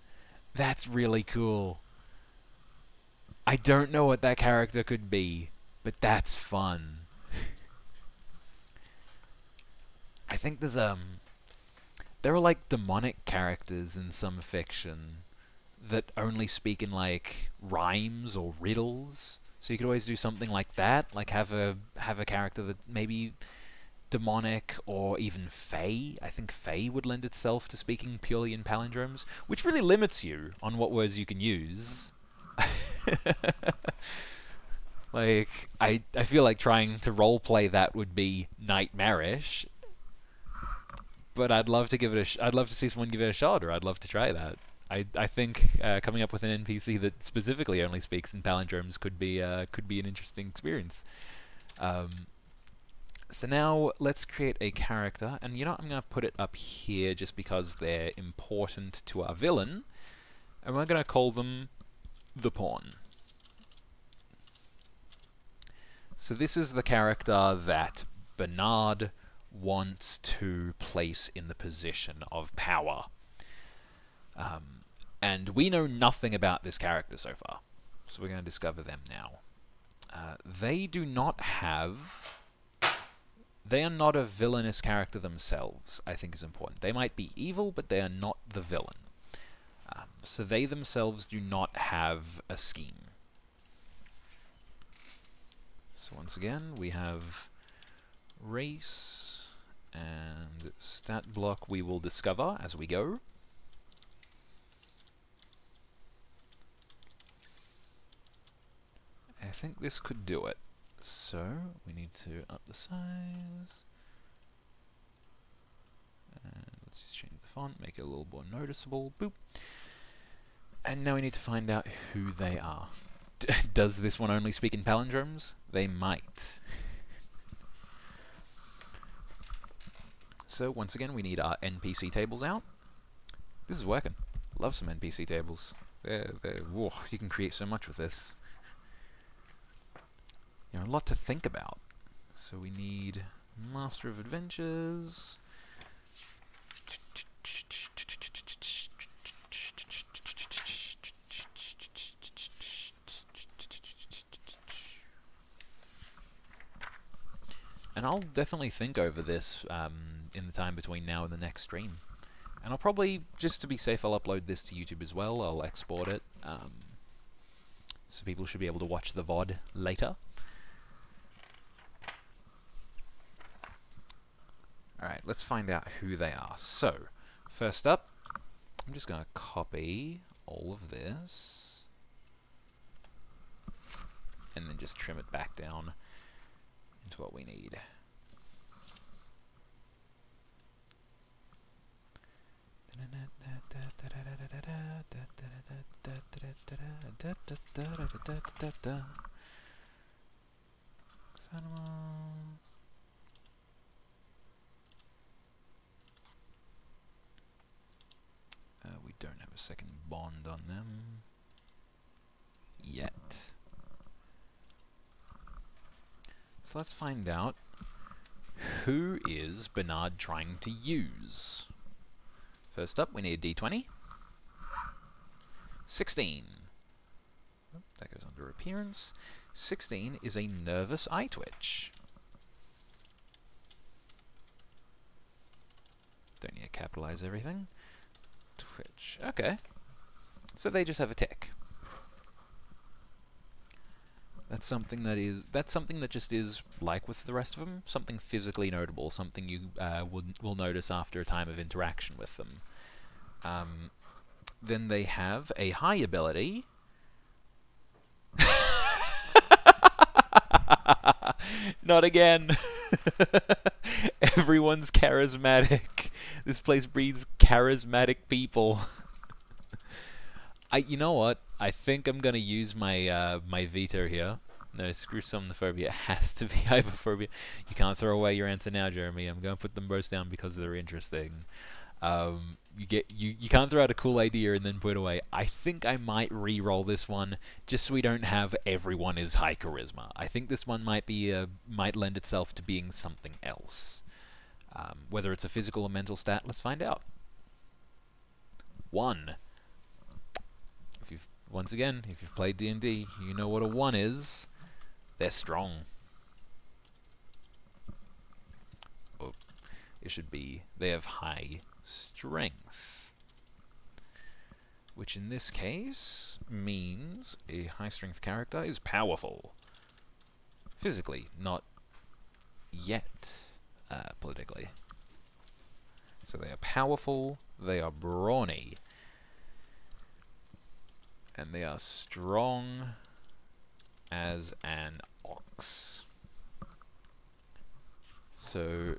That's really cool. I don't know what that character could be, but that's fun. I think there's um there are like demonic characters in some fiction that only speak in like rhymes or riddles. So you could always do something like that, like have a have a character that maybe demonic or even fey. I think fey would lend itself to speaking purely in palindromes, which really limits you on what words you can use. like I I feel like trying to roleplay that would be nightmarish. But I'd love to give it a I'd love to see someone give it a shot or I'd love to try that. I I think uh, coming up with an NPC that specifically only speaks in palindromes could be uh, could be an interesting experience. Um, so now let's create a character, and you know I'm going to put it up here just because they're important to our villain, and we're going to call them the pawn. So this is the character that Bernard wants to place in the position of power. Um, and we know nothing about this character so far, so we're going to discover them now. Uh, they do not have... They are not a villainous character themselves, I think is important. They might be evil, but they are not the villain. Um, so they themselves do not have a scheme. So once again, we have race and stat block we will discover as we go. I think this could do it. So, we need to up the size. And let's just change the font, make it a little more noticeable. Boop. And now we need to find out who they are. D does this one only speak in palindromes? They might. so, once again, we need our NPC tables out. This is working. Love some NPC tables. They're, they're, whoa, you can create so much with this you know, a lot to think about. So we need Master of Adventures. And I'll definitely think over this um, in the time between now and the next stream. And I'll probably, just to be safe, I'll upload this to YouTube as well. I'll export it. Um, so people should be able to watch the VOD later. Alright, let's find out who they are. So, first up, I'm just going to copy all of this and then just trim it back down into what we need. Uh, we don't have a second bond on them yet. So let's find out who is Bernard trying to use. First up, we need a d20. 16. that goes under appearance. 16 is a nervous eye twitch. Don't need to capitalize everything. Twitch. Okay. So they just have a tick. That's something that is that's something that just is like with the rest of them, something physically notable, something you uh, will will notice after a time of interaction with them. Um, then they have a high ability. Not again. Everyone's charismatic. This place breeds charismatic people. I, you know what? I think I'm gonna use my uh, my veto here. No, screw somnophobia. It has to be hypophobia. You can't throw away your answer now, Jeremy. I'm gonna put them both down because they're interesting. Um, you get you you can't throw out a cool idea and then put it away. I think I might re-roll this one just so we don't have everyone is high charisma. I think this one might be uh, might lend itself to being something else. Um, whether it's a physical or mental stat, let's find out. One. If you've once again, if you've played D&D, you know what a one is. They're strong. Oh, it should be they have high strength. Which in this case means a high strength character is powerful. Physically, not yet uh, politically. So they are powerful, they are brawny, and they are strong as an ox. So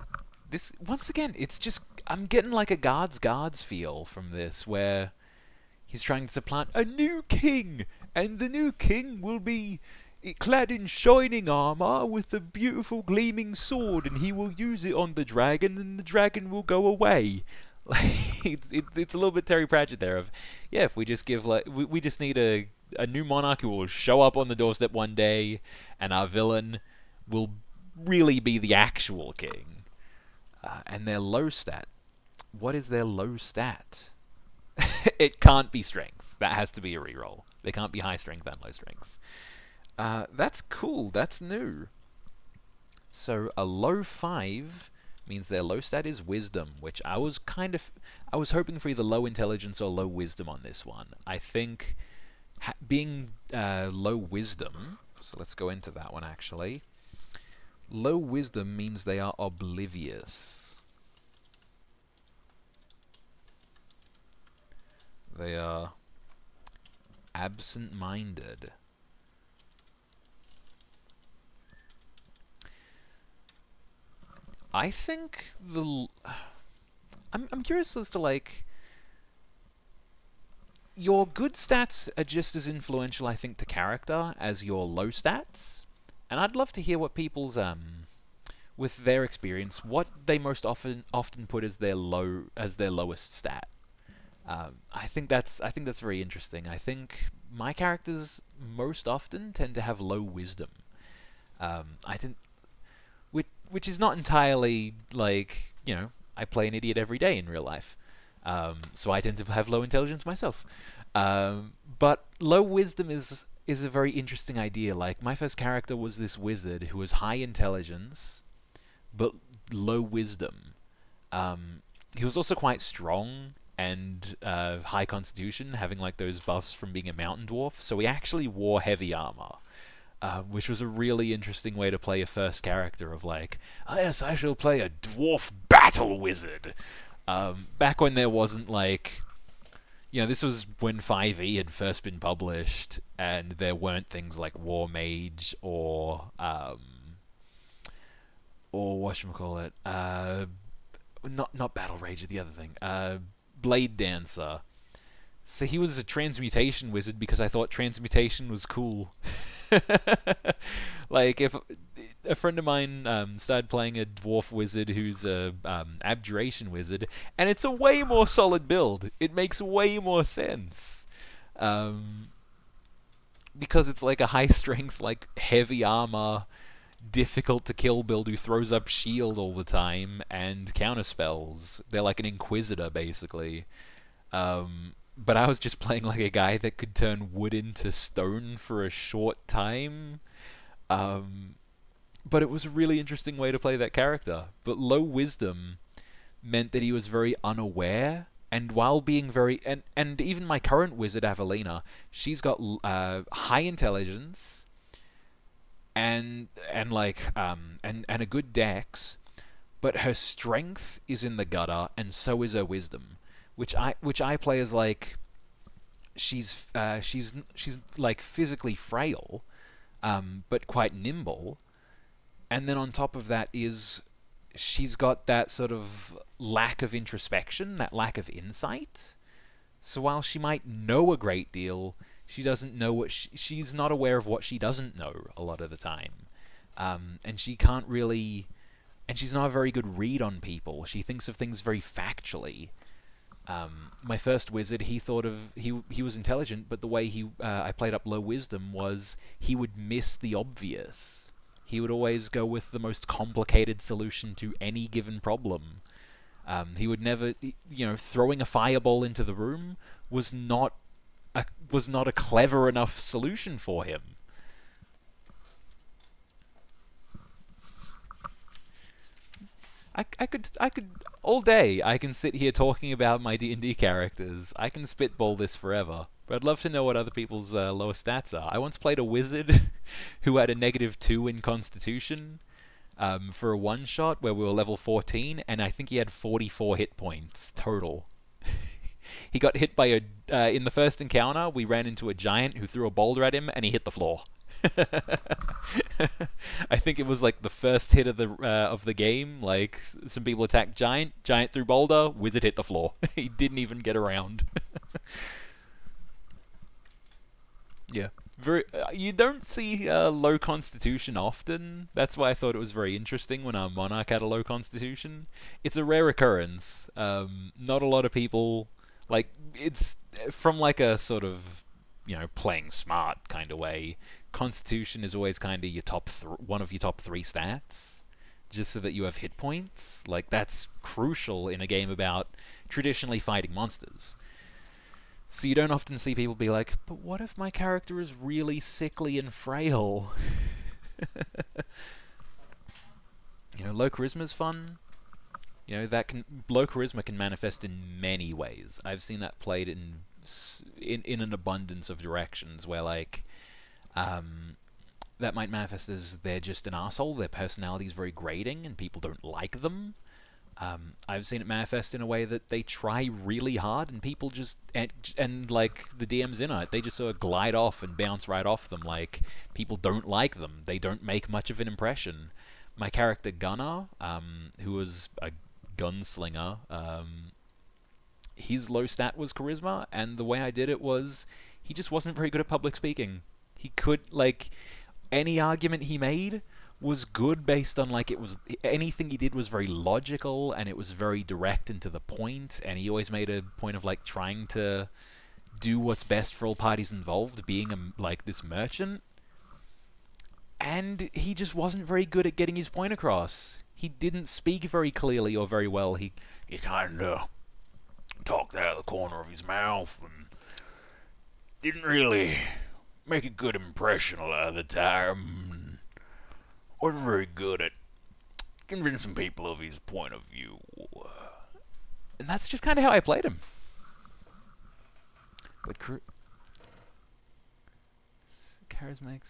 this once again, it's just I'm getting like a Guards! Guards! feel from this, where he's trying to supplant a new king, and the new king will be clad in shining armor with a beautiful gleaming sword, and he will use it on the dragon, and the dragon will go away. It's, it's it's a little bit Terry Pratchett there of yeah if we just give like we, we just need a a new monarch who will show up on the doorstep one day and our villain will really be the actual king uh, and their low stat what is their low stat it can't be strength that has to be a reroll they can't be high strength and low strength uh, that's cool that's new so a low 5 means their low stat is wisdom, which I was kind of I was hoping for either low intelligence or low wisdom on this one. I think being uh, low wisdom, so let's go into that one actually. Low wisdom means they are oblivious. They are absent-minded. I think the I'm I'm curious as to like your good stats are just as influential, I think, to character as your low stats, and I'd love to hear what people's um with their experience what they most often often put as their low as their lowest stat. Um, I think that's I think that's very interesting. I think my characters most often tend to have low wisdom. Um, I didn't which which is not entirely like you know I play an idiot every day in real life, um, so I tend to have low intelligence myself. Um, but low wisdom is is a very interesting idea. Like my first character was this wizard who was high intelligence, but low wisdom. Um, he was also quite strong and uh, high constitution, having like those buffs from being a mountain dwarf. So he actually wore heavy armor. Uh, which was a really interesting way to play a first character of like, oh, yes, I shall play a dwarf battle wizard. Um, back when there wasn't like, you know, this was when 5e had first been published, and there weren't things like War Mage or um, or what should we call it? Uh, not not Battle Rage, the other thing. Uh, Blade Dancer. So he was a transmutation wizard because I thought transmutation was cool. like if a friend of mine um, started playing a dwarf wizard who's a um, abjuration wizard, and it's a way more solid build. It makes way more sense. Um, because it's like a high strength, like heavy armor, difficult to kill build who throws up shield all the time and counter spells. They're like an inquisitor basically. Um, but I was just playing like a guy that could turn wood into stone for a short time. Um, but it was a really interesting way to play that character. But low wisdom meant that he was very unaware, and while being very and and even my current wizard Avelina, she's got uh, high intelligence, and and like um and and a good dex, but her strength is in the gutter, and so is her wisdom which I which I play as like she's uh, she's she's like physically frail, um, but quite nimble, and then on top of that is she's got that sort of lack of introspection, that lack of insight. So while she might know a great deal, she doesn't know what she, she's not aware of what she doesn't know a lot of the time, um, and she can't really, and she's not a very good read on people. She thinks of things very factually um, my first wizard, he thought of he he was intelligent, but the way he uh, I played up low wisdom was he would miss the obvious. He would always go with the most complicated solution to any given problem. Um, he would never, you know, throwing a fireball into the room was not a, was not a clever enough solution for him. I, I could I could all day I can sit here talking about my D&D characters. I can spitball this forever. But I'd love to know what other people's uh, lower stats are. I once played a wizard who had a negative 2 in constitution um, for a one shot where we were level 14 and I think he had 44 hit points total. he got hit by a uh, in the first encounter we ran into a giant who threw a boulder at him and he hit the floor. I think it was like the first hit of the uh, of the game. Like some people attacked Giant, Giant threw Boulder, Wizard hit the floor. he didn't even get around. Yeah. Very. Uh, you don't see uh, low constitution often. That's why I thought it was very interesting when our monarch had a low constitution. It's a rare occurrence. Um, not a lot of people like it's from like a sort of you know playing smart kind of way. Constitution is always kind of your top one of your top three stats, just so that you have hit points. Like that's crucial in a game about traditionally fighting monsters. So you don't often see people be like, but what if my character is really sickly and frail? you know, low charisma is fun. You know, that can low charisma can manifest in many ways. I've seen that played in in in an abundance of directions where like um that might manifest as they're just an asshole, their personality is very grating and people don't like them. Um, I've seen it manifest in a way that they try really hard and people just and, and like the DMs in it, they just sort of glide off and bounce right off them. Like people don't like them. They don't make much of an impression. My character Gunnar, um, who was a gunslinger, um, his low stat was charisma, and the way I did it was he just wasn't very good at public speaking. He could like any argument he made was good based on like it was anything he did was very logical and it was very direct and to the point and he always made a point of like trying to do what's best for all parties involved being a, like this merchant. And he just wasn't very good at getting his point across he didn't speak very clearly or very well he he kind of talked out of the corner of his mouth and didn't really make a good impression a lot of the time wasn't very good at convincing people of his point of view. And that's just kind of how I played him. But charismatic,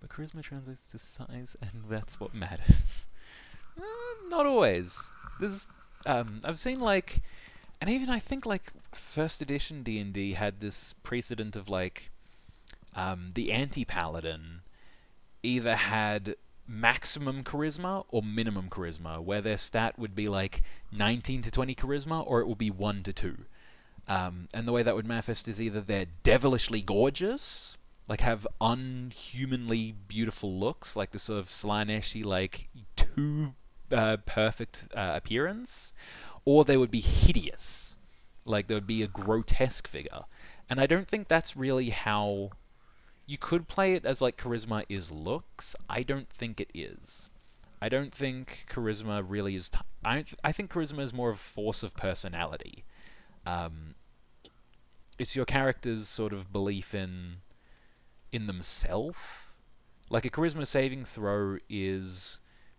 but charisma translates to size, and that's what matters. uh, not always. There's, um, I've seen like, and even I think like first edition D and D had this precedent of like, um, the anti-paladin either had maximum charisma or minimum charisma, where their stat would be like 19 to 20 charisma, or it would be 1 to 2. Um, and the way that would manifest is either they're devilishly gorgeous, like have unhumanly beautiful looks, like the sort of Slaaneshi, like too uh, perfect uh, appearance, or they would be hideous, like there would be a grotesque figure. And I don't think that's really how you could play it as like charisma is looks. I don't think it is. I don't think charisma really is. I th I think charisma is more of force of personality. Um, it's your character's sort of belief in in themselves. Like a charisma saving throw is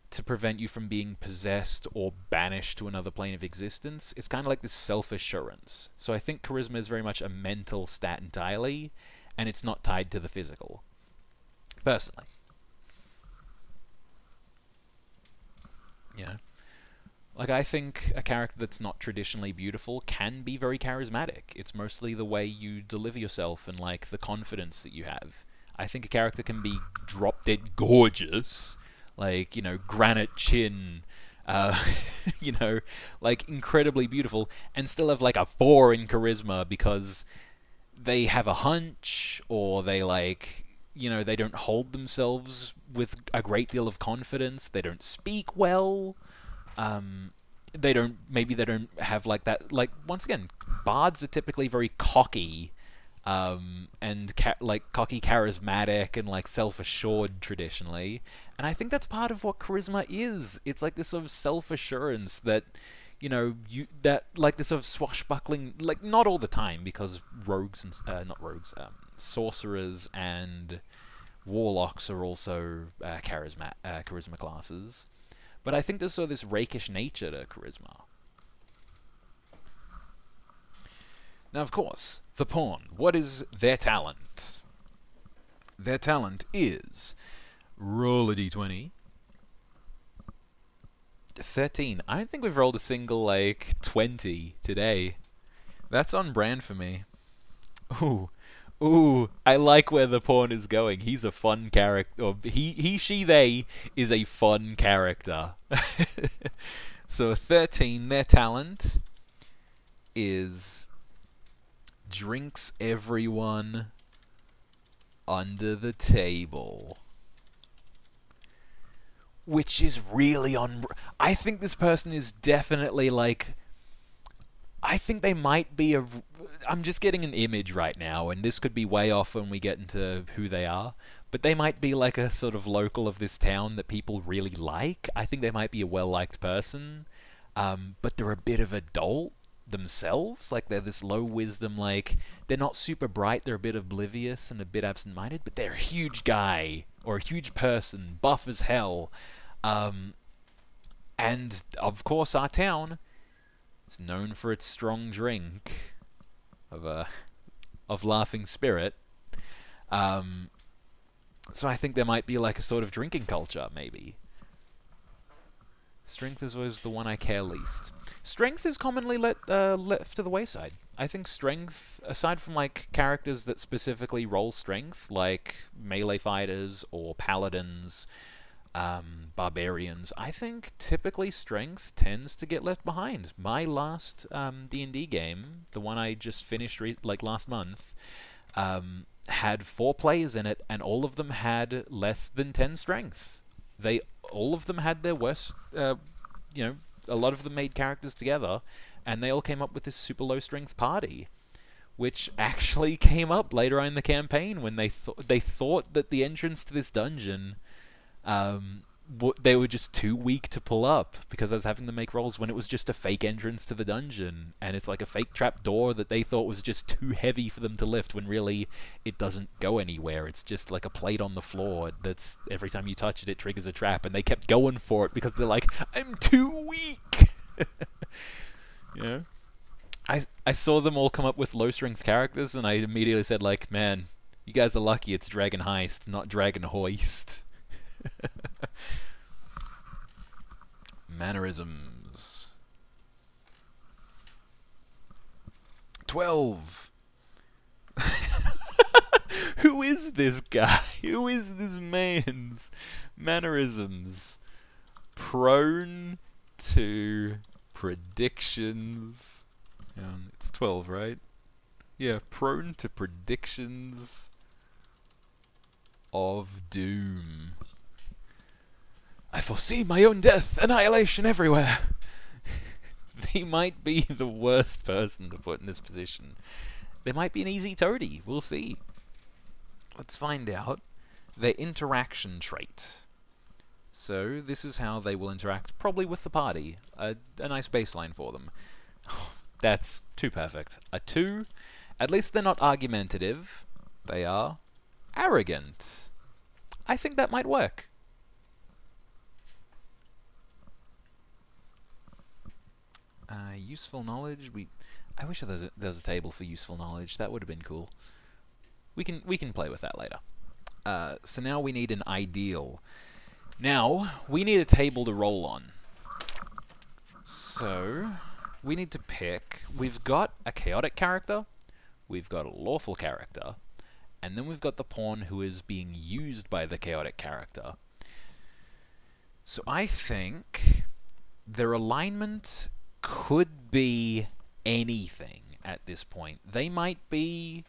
to prevent you from being possessed or banished to another plane of existence. It's kind of like this self-assurance. So I think charisma is very much a mental stat entirely, and it's not tied to the physical. Personally. Yeah. Like, I think a character that's not traditionally beautiful can be very charismatic. It's mostly the way you deliver yourself and, like, the confidence that you have. I think a character can be drop dead gorgeous, like, you know, granite chin, uh, you know, like, incredibly beautiful, and still have, like, a 4 in charisma because they have a hunch or they like you know they don't hold themselves with a great deal of confidence they don't speak well um, they don't maybe they don't have like that like once again bards are typically very cocky um, and like cocky charismatic and like self-assured traditionally. And i think that's part of what charisma is. It's like this sort of self-assurance that you know, you that like this sort of swashbuckling, like not all the time because rogues and uh, not rogues, um, sorcerers and warlocks are also uh, charisma uh, charisma classes, but I think there's sort of this rakish nature to charisma. Now, of course, the pawn. What is their talent? Their talent is roll a d20 13. I don't think we've rolled a single, like, 20 today. That's on brand for me. Ooh. Ooh, I like where the pawn is going. He's a fun character. He, he, she, they is a fun character. so 13, their talent is drinks everyone under the table. Which is really on. I think this person is definitely like. I think they might be a. I'm just getting an image right now, and this could be way off when we get into who they are. But they might be like a sort of local of this town that people really like. I think they might be a well liked person. Um, but they're a bit of a adult themselves. Like they're this low wisdom, like they're not super bright, they're a bit oblivious and a bit absent minded, but they're a huge guy or a huge person, buff as hell. Um, and of course, our town is known for its strong drink of a uh, of laughing spirit. Um, so I think there might be like a sort of drinking culture, maybe. Strength is always the one I care least. Strength is commonly let, uh, left to the wayside. I think strength, aside from like characters that specifically roll strength, like melee fighters or paladins, um, barbarians, I think typically strength tends to get left behind. My last um, D&D game, the one I just finished like last month, um, had four players in it, and all of them had less than 10 strength. They all of them had their worst, uh, you know, a lot of them made characters together, and they all came up with this super low strength party, which actually came up later on in the campaign when they thought they thought that the entrance to this dungeon um, they were just too weak to pull up because I was having to make rolls when it was just a fake entrance to the dungeon and it's like a fake trap door that they thought was just too heavy for them to lift when really it doesn't go anywhere. It's just like a plate on the floor that's every time you touch it it triggers a trap and they kept going for it because they're like I'm too weak. you know? I I saw them all come up with low strength characters and I immediately said like, "Man, you guys are lucky it's Dragon Heist, not Dragon Hoist." Mannerisms. 12. Who is this guy? Who is this man's mannerisms? Prone to predictions. Um, it's 12, right? Yeah, prone to predictions of doom. I foresee my own death, annihilation everywhere. they might be the worst person to put in this position. They might be an easy toady. We'll see. Let's find out their interaction trait. So this is how they will interact, probably with the party. A, a nice baseline for them. That's too perfect. A 2, at least they're not argumentative. They are arrogant. I think that might work. Uh, useful knowledge. We, I wish there was, a, there was a table for useful knowledge. That would have been cool. We can we can play with that later. Uh, so now we need an ideal. Now we need a table to roll on. So we need to pick. We've got a chaotic character. We've got a lawful character. And then we've got the pawn who is being used by the chaotic character. So I think their alignment could be anything at this point. They might be.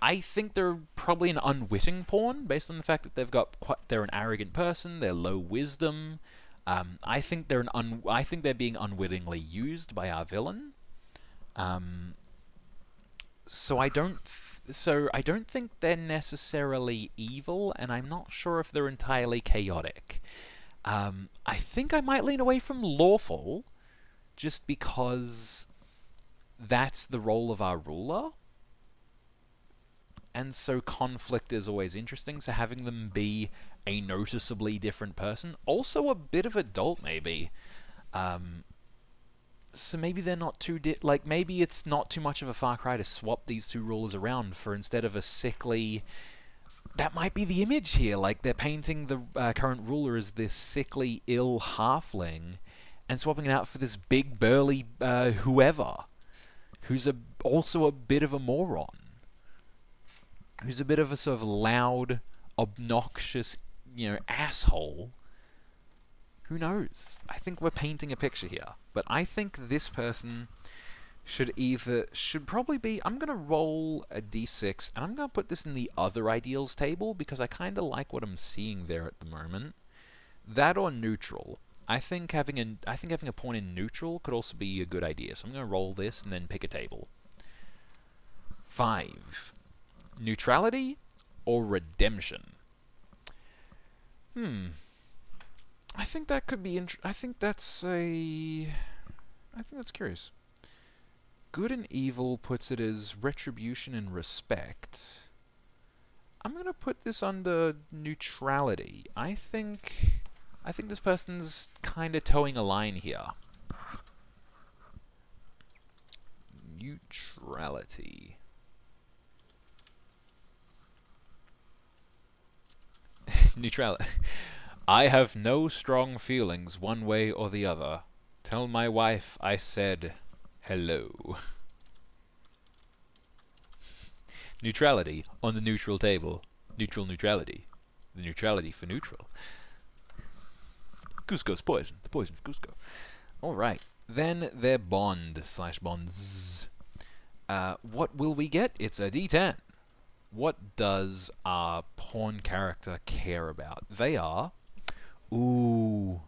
I think they're probably an unwitting pawn based on the fact that they've got quite, they're an arrogant person. They're low wisdom. Um, I think they're an un, I think they're being unwittingly used by our villain. Um, so I don't. so I don't think they're necessarily evil, and I'm not sure if they're entirely chaotic. Um, I think I might lean away from lawful just because that's the role of our ruler. And so conflict is always interesting, so having them be a noticeably different person, also a bit of adult maybe. Um, so maybe they're not too like maybe it's not too much of a far cry to swap these two rulers around for instead of a sickly that might be the image here like they're painting the uh, current ruler as this sickly ill halfling and swapping it out for this big burly uh, whoever, who's a, also a bit of a moron, who's a bit of a sort of loud, obnoxious, you know, asshole. Who knows? I think we're painting a picture here, but I think this person should either should probably be I'm gonna roll a d6 and I'm gonna put this in the other ideals table because I kind of like what I'm seeing there at the moment. That or neutral. I think having a I think having a pawn in neutral could also be a good idea. So I'm gonna roll this and then pick a table. Five. Neutrality or redemption. Hmm. I think that could be. I think that's a. I think that's curious. Good and Evil puts it as Retribution and Respect. I'm gonna put this under neutrality. I think I think this person's kinda toeing a line here. Neutrality. neutrality. I have no strong feelings one way or the other. Tell my wife I said Hello. neutrality on the neutral table. Neutral neutrality. The neutrality for neutral. Kuzco's poison. The poison of Kuzco. Alright. Then their bond slash bonds. Uh, what will we get? It's a D10. What does our pawn character care about? They are... Ooh.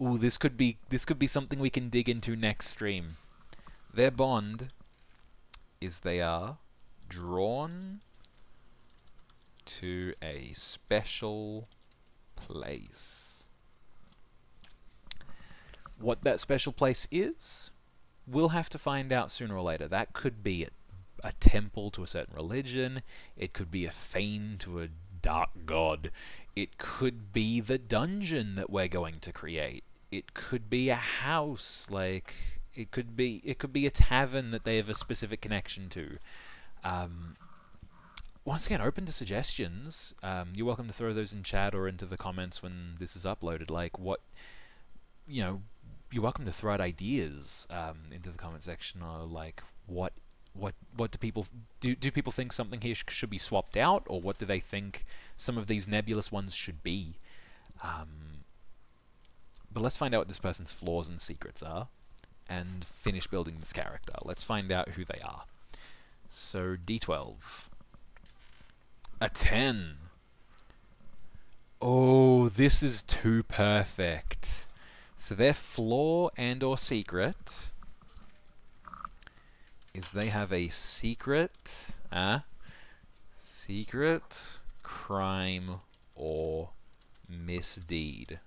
Ooh, this could be this could be something we can dig into next stream. Their bond is they are drawn to a special place. What that special place is, we'll have to find out sooner or later. That could be a, a temple to a certain religion, it could be a fane to a dark god, it could be the dungeon that we're going to create, it could be a house, like it could be it could be a tavern that they have a specific connection to. Um, once again, open to suggestions. Um, you're welcome to throw those in chat or into the comments when this is uploaded. Like what, you know, you're welcome to throw out ideas um, into the comment section or like what what what do people do do people think something here sh should be swapped out or what do they think some of these nebulous ones should be um, but let's find out what this person's flaws and secrets are and finish building this character. Let's find out who they are. So, D12. A 10. Oh, this is too perfect. So their flaw and or secret is they have a secret, uh, secret, crime, or misdeed.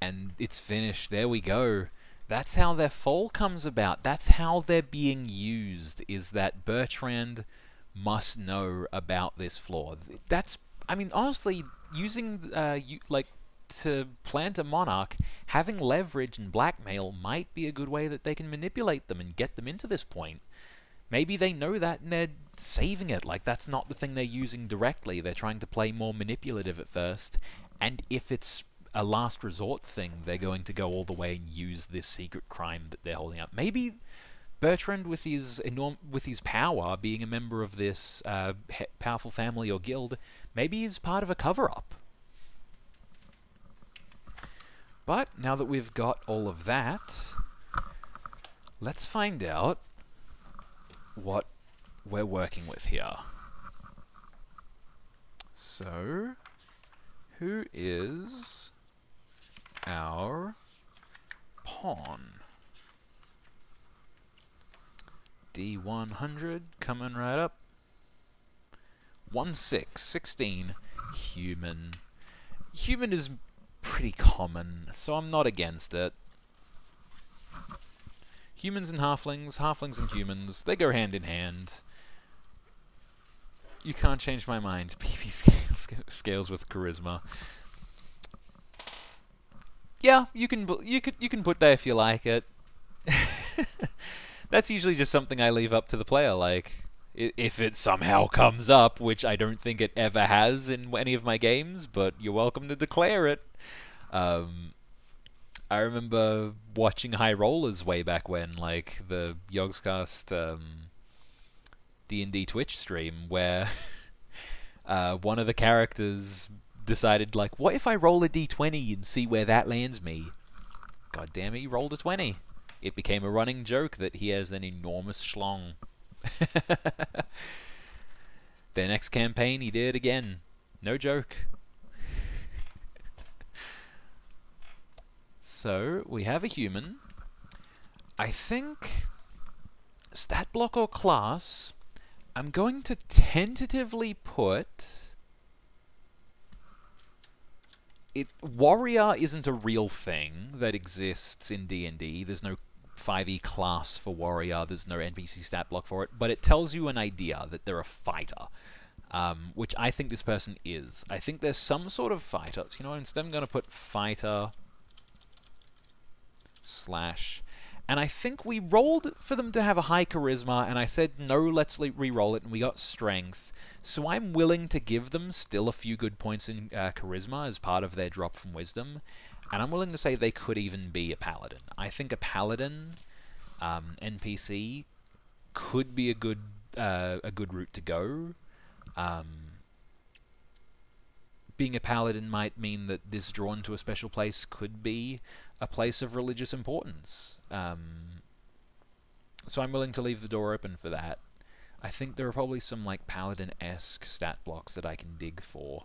and it's finished. There we go. That's how their fall comes about. That's how they're being used, is that Bertrand must know about this flaw. That's, I mean, honestly, using, uh, you, like, to plant a monarch, having leverage and blackmail might be a good way that they can manipulate them and get them into this point. Maybe they know that and they're saving it. Like, that's not the thing they're using directly. They're trying to play more manipulative at first. And if it's a last resort thing, they're going to go all the way and use this secret crime that they're holding up. Maybe Bertrand, with his enorm with his power, being a member of this uh, powerful family or guild, maybe he's part of a cover-up. But now that we've got all of that, let's find out what we're working with here. So, who is our pawn. D100 coming right up. 1 6, 16, human. Human is pretty common, so I'm not against it. Humans and halflings, halflings and humans, they go hand in hand. You can't change my mind. PP scales, scales with charisma yeah, you can you could you can put that if you like it. That's usually just something I leave up to the player. Like, if it somehow comes up, which I don't think it ever has in any of my games, but you're welcome to declare it. Um, I remember watching High Rollers way back when, like the Yogscast um, D&D Twitch stream, where uh, one of the characters decided, like, what if I roll a d20 and see where that lands me? God damn it, he rolled a 20. It became a running joke that he has an enormous schlong. the next campaign, he did again. No joke. so, we have a human. I think stat block or class, I'm going to tentatively put it warrior isn't a real thing that exists in D&D. There's no 5e class for warrior. There's no NPC stat block for it, but it tells you an idea that they're a fighter. Um, which I think this person is. I think there's some sort of fighter. So, you know? Instead, I'm going to put fighter slash and I think we rolled for them to have a high charisma, and I said, no, let's re-roll it, and we got strength. So I'm willing to give them still a few good points in uh, charisma as part of their drop from wisdom, and I'm willing to say they could even be a paladin. I think a paladin um, NPC could be a good uh, a good route to go. Um, being a paladin might mean that this drawn to a special place could be a place of religious importance. Um, so I'm willing to leave the door open for that. I think there are probably some like paladin-esque stat blocks that I can dig for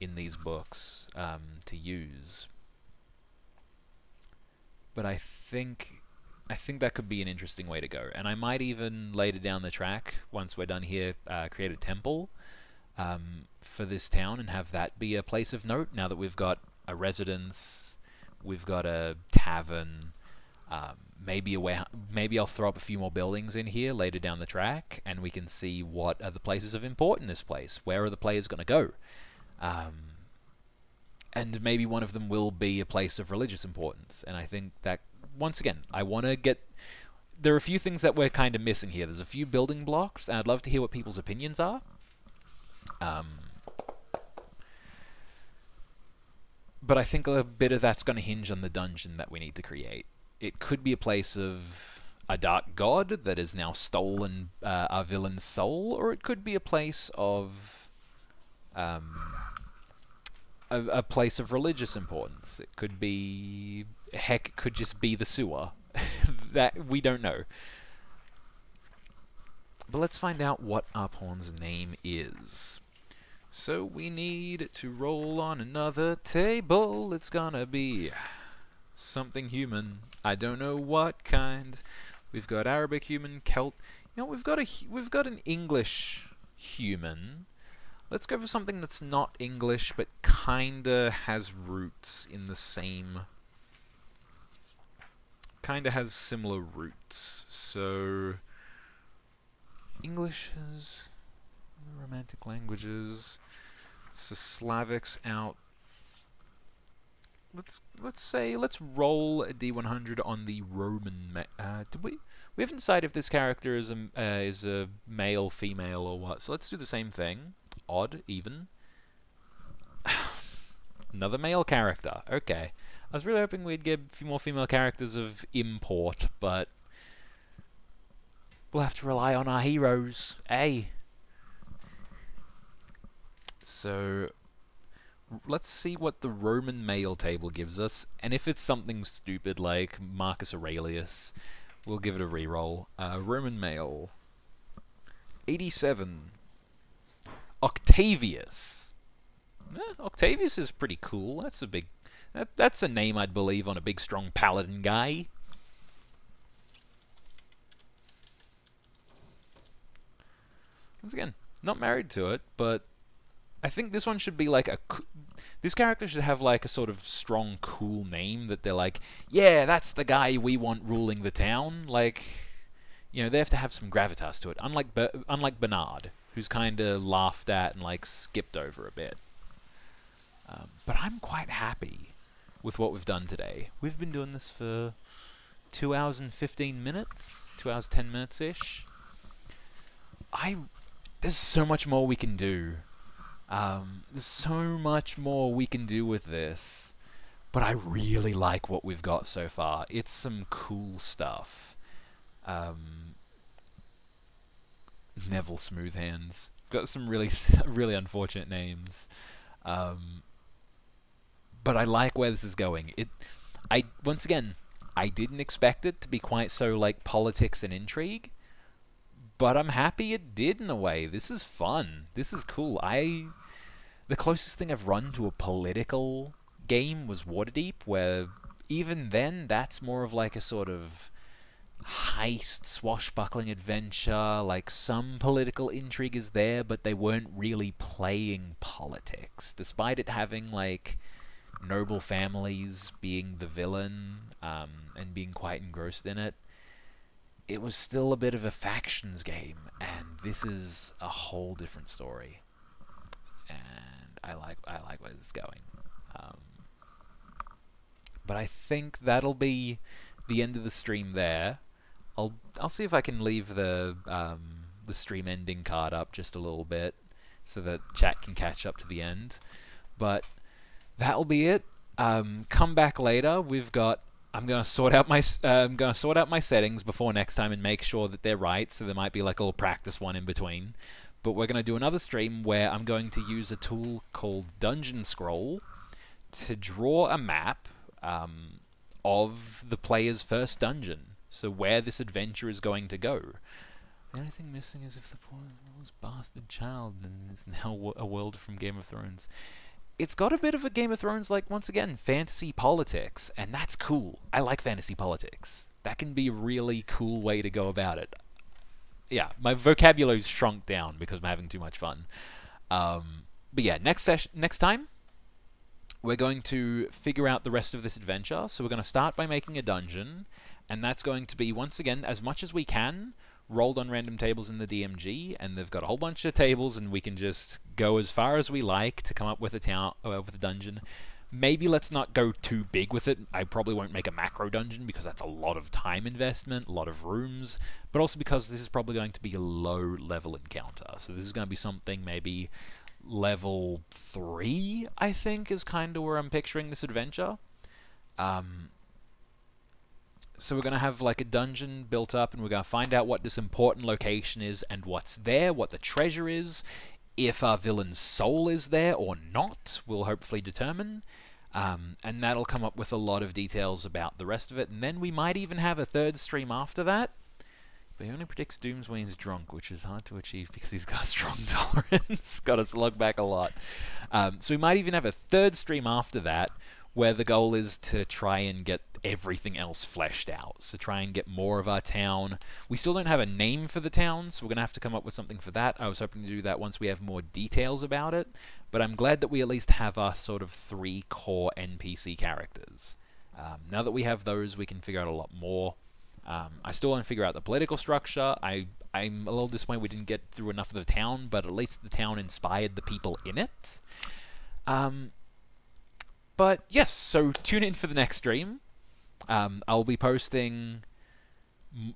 in these books um, to use. But I think I think that could be an interesting way to go. And I might even later down the track, once we're done here, uh, create a temple um, for this town and have that be a place of note. Now that we've got a residence, we've got a tavern, um, maybe a warehouse, maybe I'll throw up a few more buildings in here later down the track, and we can see what are the places of import in this place. Where are the players going to go? Um, and maybe one of them will be a place of religious importance. And I think that once again, I want to get. There are a few things that we're kind of missing here. There's a few building blocks, and I'd love to hear what people's opinions are. Um, but I think a bit of that's going to hinge on the dungeon that we need to create. It could be a place of a dark god that has now stolen uh, our villain's soul, or it could be a place of um, a, a, place of religious importance. It could be heck, it could just be the sewer. that we don't know. But let's find out what our pawn's name is. So we need to roll on another table. It's gonna be something human. I don't know what kind. We've got Arabic human, Celt. You know, we've got a we've got an English human. Let's go for something that's not English but kinda has roots in the same kinda has similar roots. So English is romantic languages. So Slavic's out. Let's let's say let's roll a d100 on the Roman. Uh, did we we haven't decided if this character is a uh, is a male, female, or what? So let's do the same thing. Odd, even. Another male character. Okay. I was really hoping we'd get a few more female characters of import, but we'll have to rely on our heroes. Hey. So let's see what the Roman male table gives us, and if it's something stupid like Marcus Aurelius, we'll give it a reroll. Uh, Roman male, 87. Octavius. Eh, Octavius is pretty cool. That's a big. That, that's a name I'd believe on a big, strong paladin guy. Once again, not married to it, but I think this one should be like a. This character should have like a sort of strong, cool name that they're like, yeah, that's the guy we want ruling the town. Like, you know, they have to have some gravitas to it. Unlike Ber unlike Bernard, who's kind of laughed at and like skipped over a bit. Um, but I'm quite happy with what we've done today. We've been doing this for two hours and fifteen minutes, two hours ten minutes ish. I there's so much more we can do. Um, there's so much more we can do with this. But I really like what we've got so far. It's some cool stuff. Um, Neville Smoothhands. Got some really, really unfortunate names. Um, but I like where this is going. It, I once again, I didn't expect it to be quite so like politics and intrigue, but I'm happy it did in a way. This is fun. This is cool. I the closest thing I've run to a political game was Waterdeep, where even then that's more of like a sort of heist, swashbuckling adventure. Like some political intrigue is there, but they weren't really playing politics, despite it having like noble families being the villain um, and being quite engrossed in it. It was still a bit of a factions game, and this is a whole different story. And I like I like where this is going. Um, but I think that'll be the end of the stream there. I'll I'll see if I can leave the um, the stream ending card up just a little bit so that chat can catch up to the end. But that'll be it. Um, come back later. We've got. I'm gonna sort out my. Uh, I'm gonna sort out my settings before next time and make sure that they're right. So there might be like a little practice one in between. But we're gonna do another stream where I'm going to use a tool called Dungeon Scrawl to draw a map um, of the player's first dungeon. So where this adventure is going to go. The only thing missing is if the poor bastard child is now a world from Game of Thrones. It's got a bit of a Game of Thrones, like, once again, fantasy politics, and that's cool. I like fantasy politics. That can be a really cool way to go about it. Yeah, my vocabulary's shrunk down because I'm having too much fun. Um, but yeah, next session, next time, we're going to figure out the rest of this adventure. So we're going to start by making a dungeon, and that's going to be, once again, as much as we can, rolled on random tables in the DMG, and they've got a whole bunch of tables, and we can just go as far as we like to come up with a town, uh, with a dungeon. Maybe let's not go too big with it. I probably won't make a macro dungeon because that's a lot of time investment, a lot of rooms, but also because this is probably going to be a low level encounter. So this is going to be something maybe level 3, I think, is kind of where I'm picturing this adventure. Um, so we're going to have like a dungeon built up and we're going to find out what this important location is and what's there, what the treasure is. If our villain's soul is there or not, we'll hopefully determine. Um, and that'll come up with a lot of details about the rest of it. And then we might even have a third stream after that. But he only predicts dooms when he's drunk, which is hard to achieve because he's got strong tolerance. got to slug back a lot. Um, so we might even have a third stream after that where the goal is to try and get everything else fleshed out. So try and get more of our town. We still don't have a name for the town, so we're going to have to come up with something for that. I was hoping to do that once we have more details about it, but I'm glad that we at least have our sort of three core NPC characters. Um, now that we have those, we can figure out a lot more. Um, I still want to figure out the political structure. I, I'm a little disappointed we didn't get through enough of the town, but at least the town inspired the people in it. Um, but yes, so tune in for the next stream. Um, I'll be posting.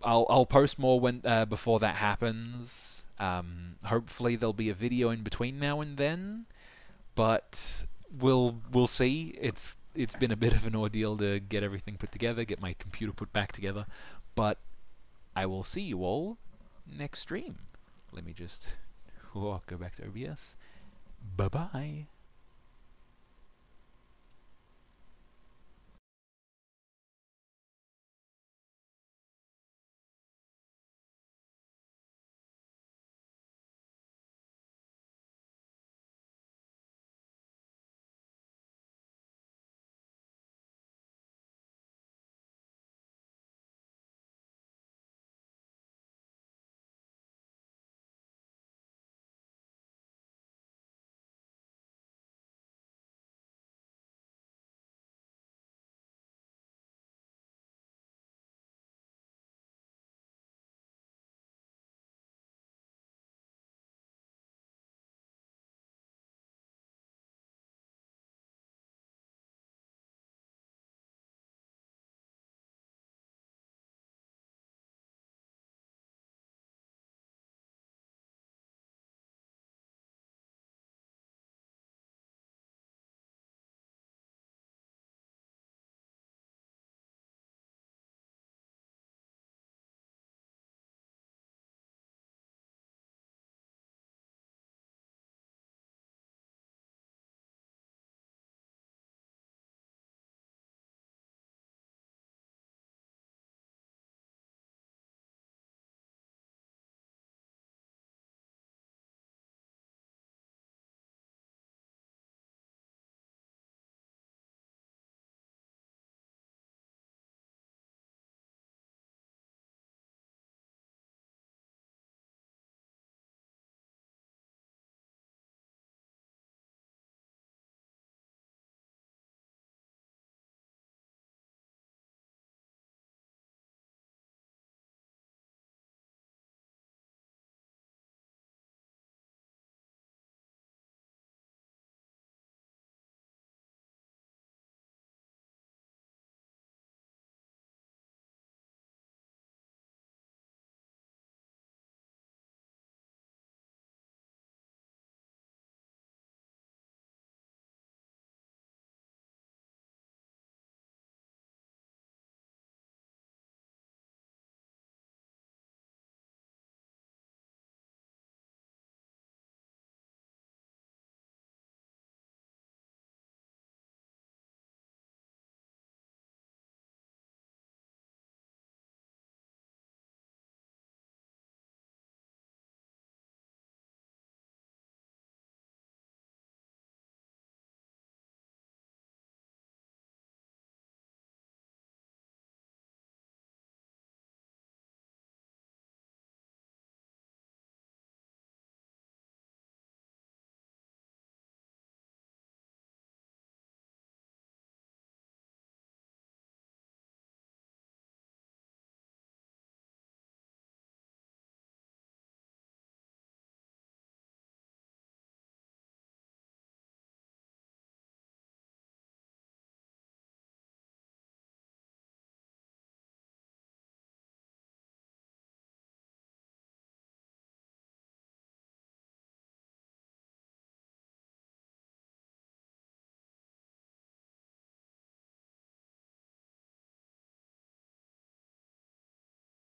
I'll I'll post more when uh, before that happens. Um, hopefully there'll be a video in between now and then, but we'll we'll see. It's it's been a bit of an ordeal to get everything put together, get my computer put back together, but I will see you all next stream. Let me just oh, go back to OBS. Bye bye.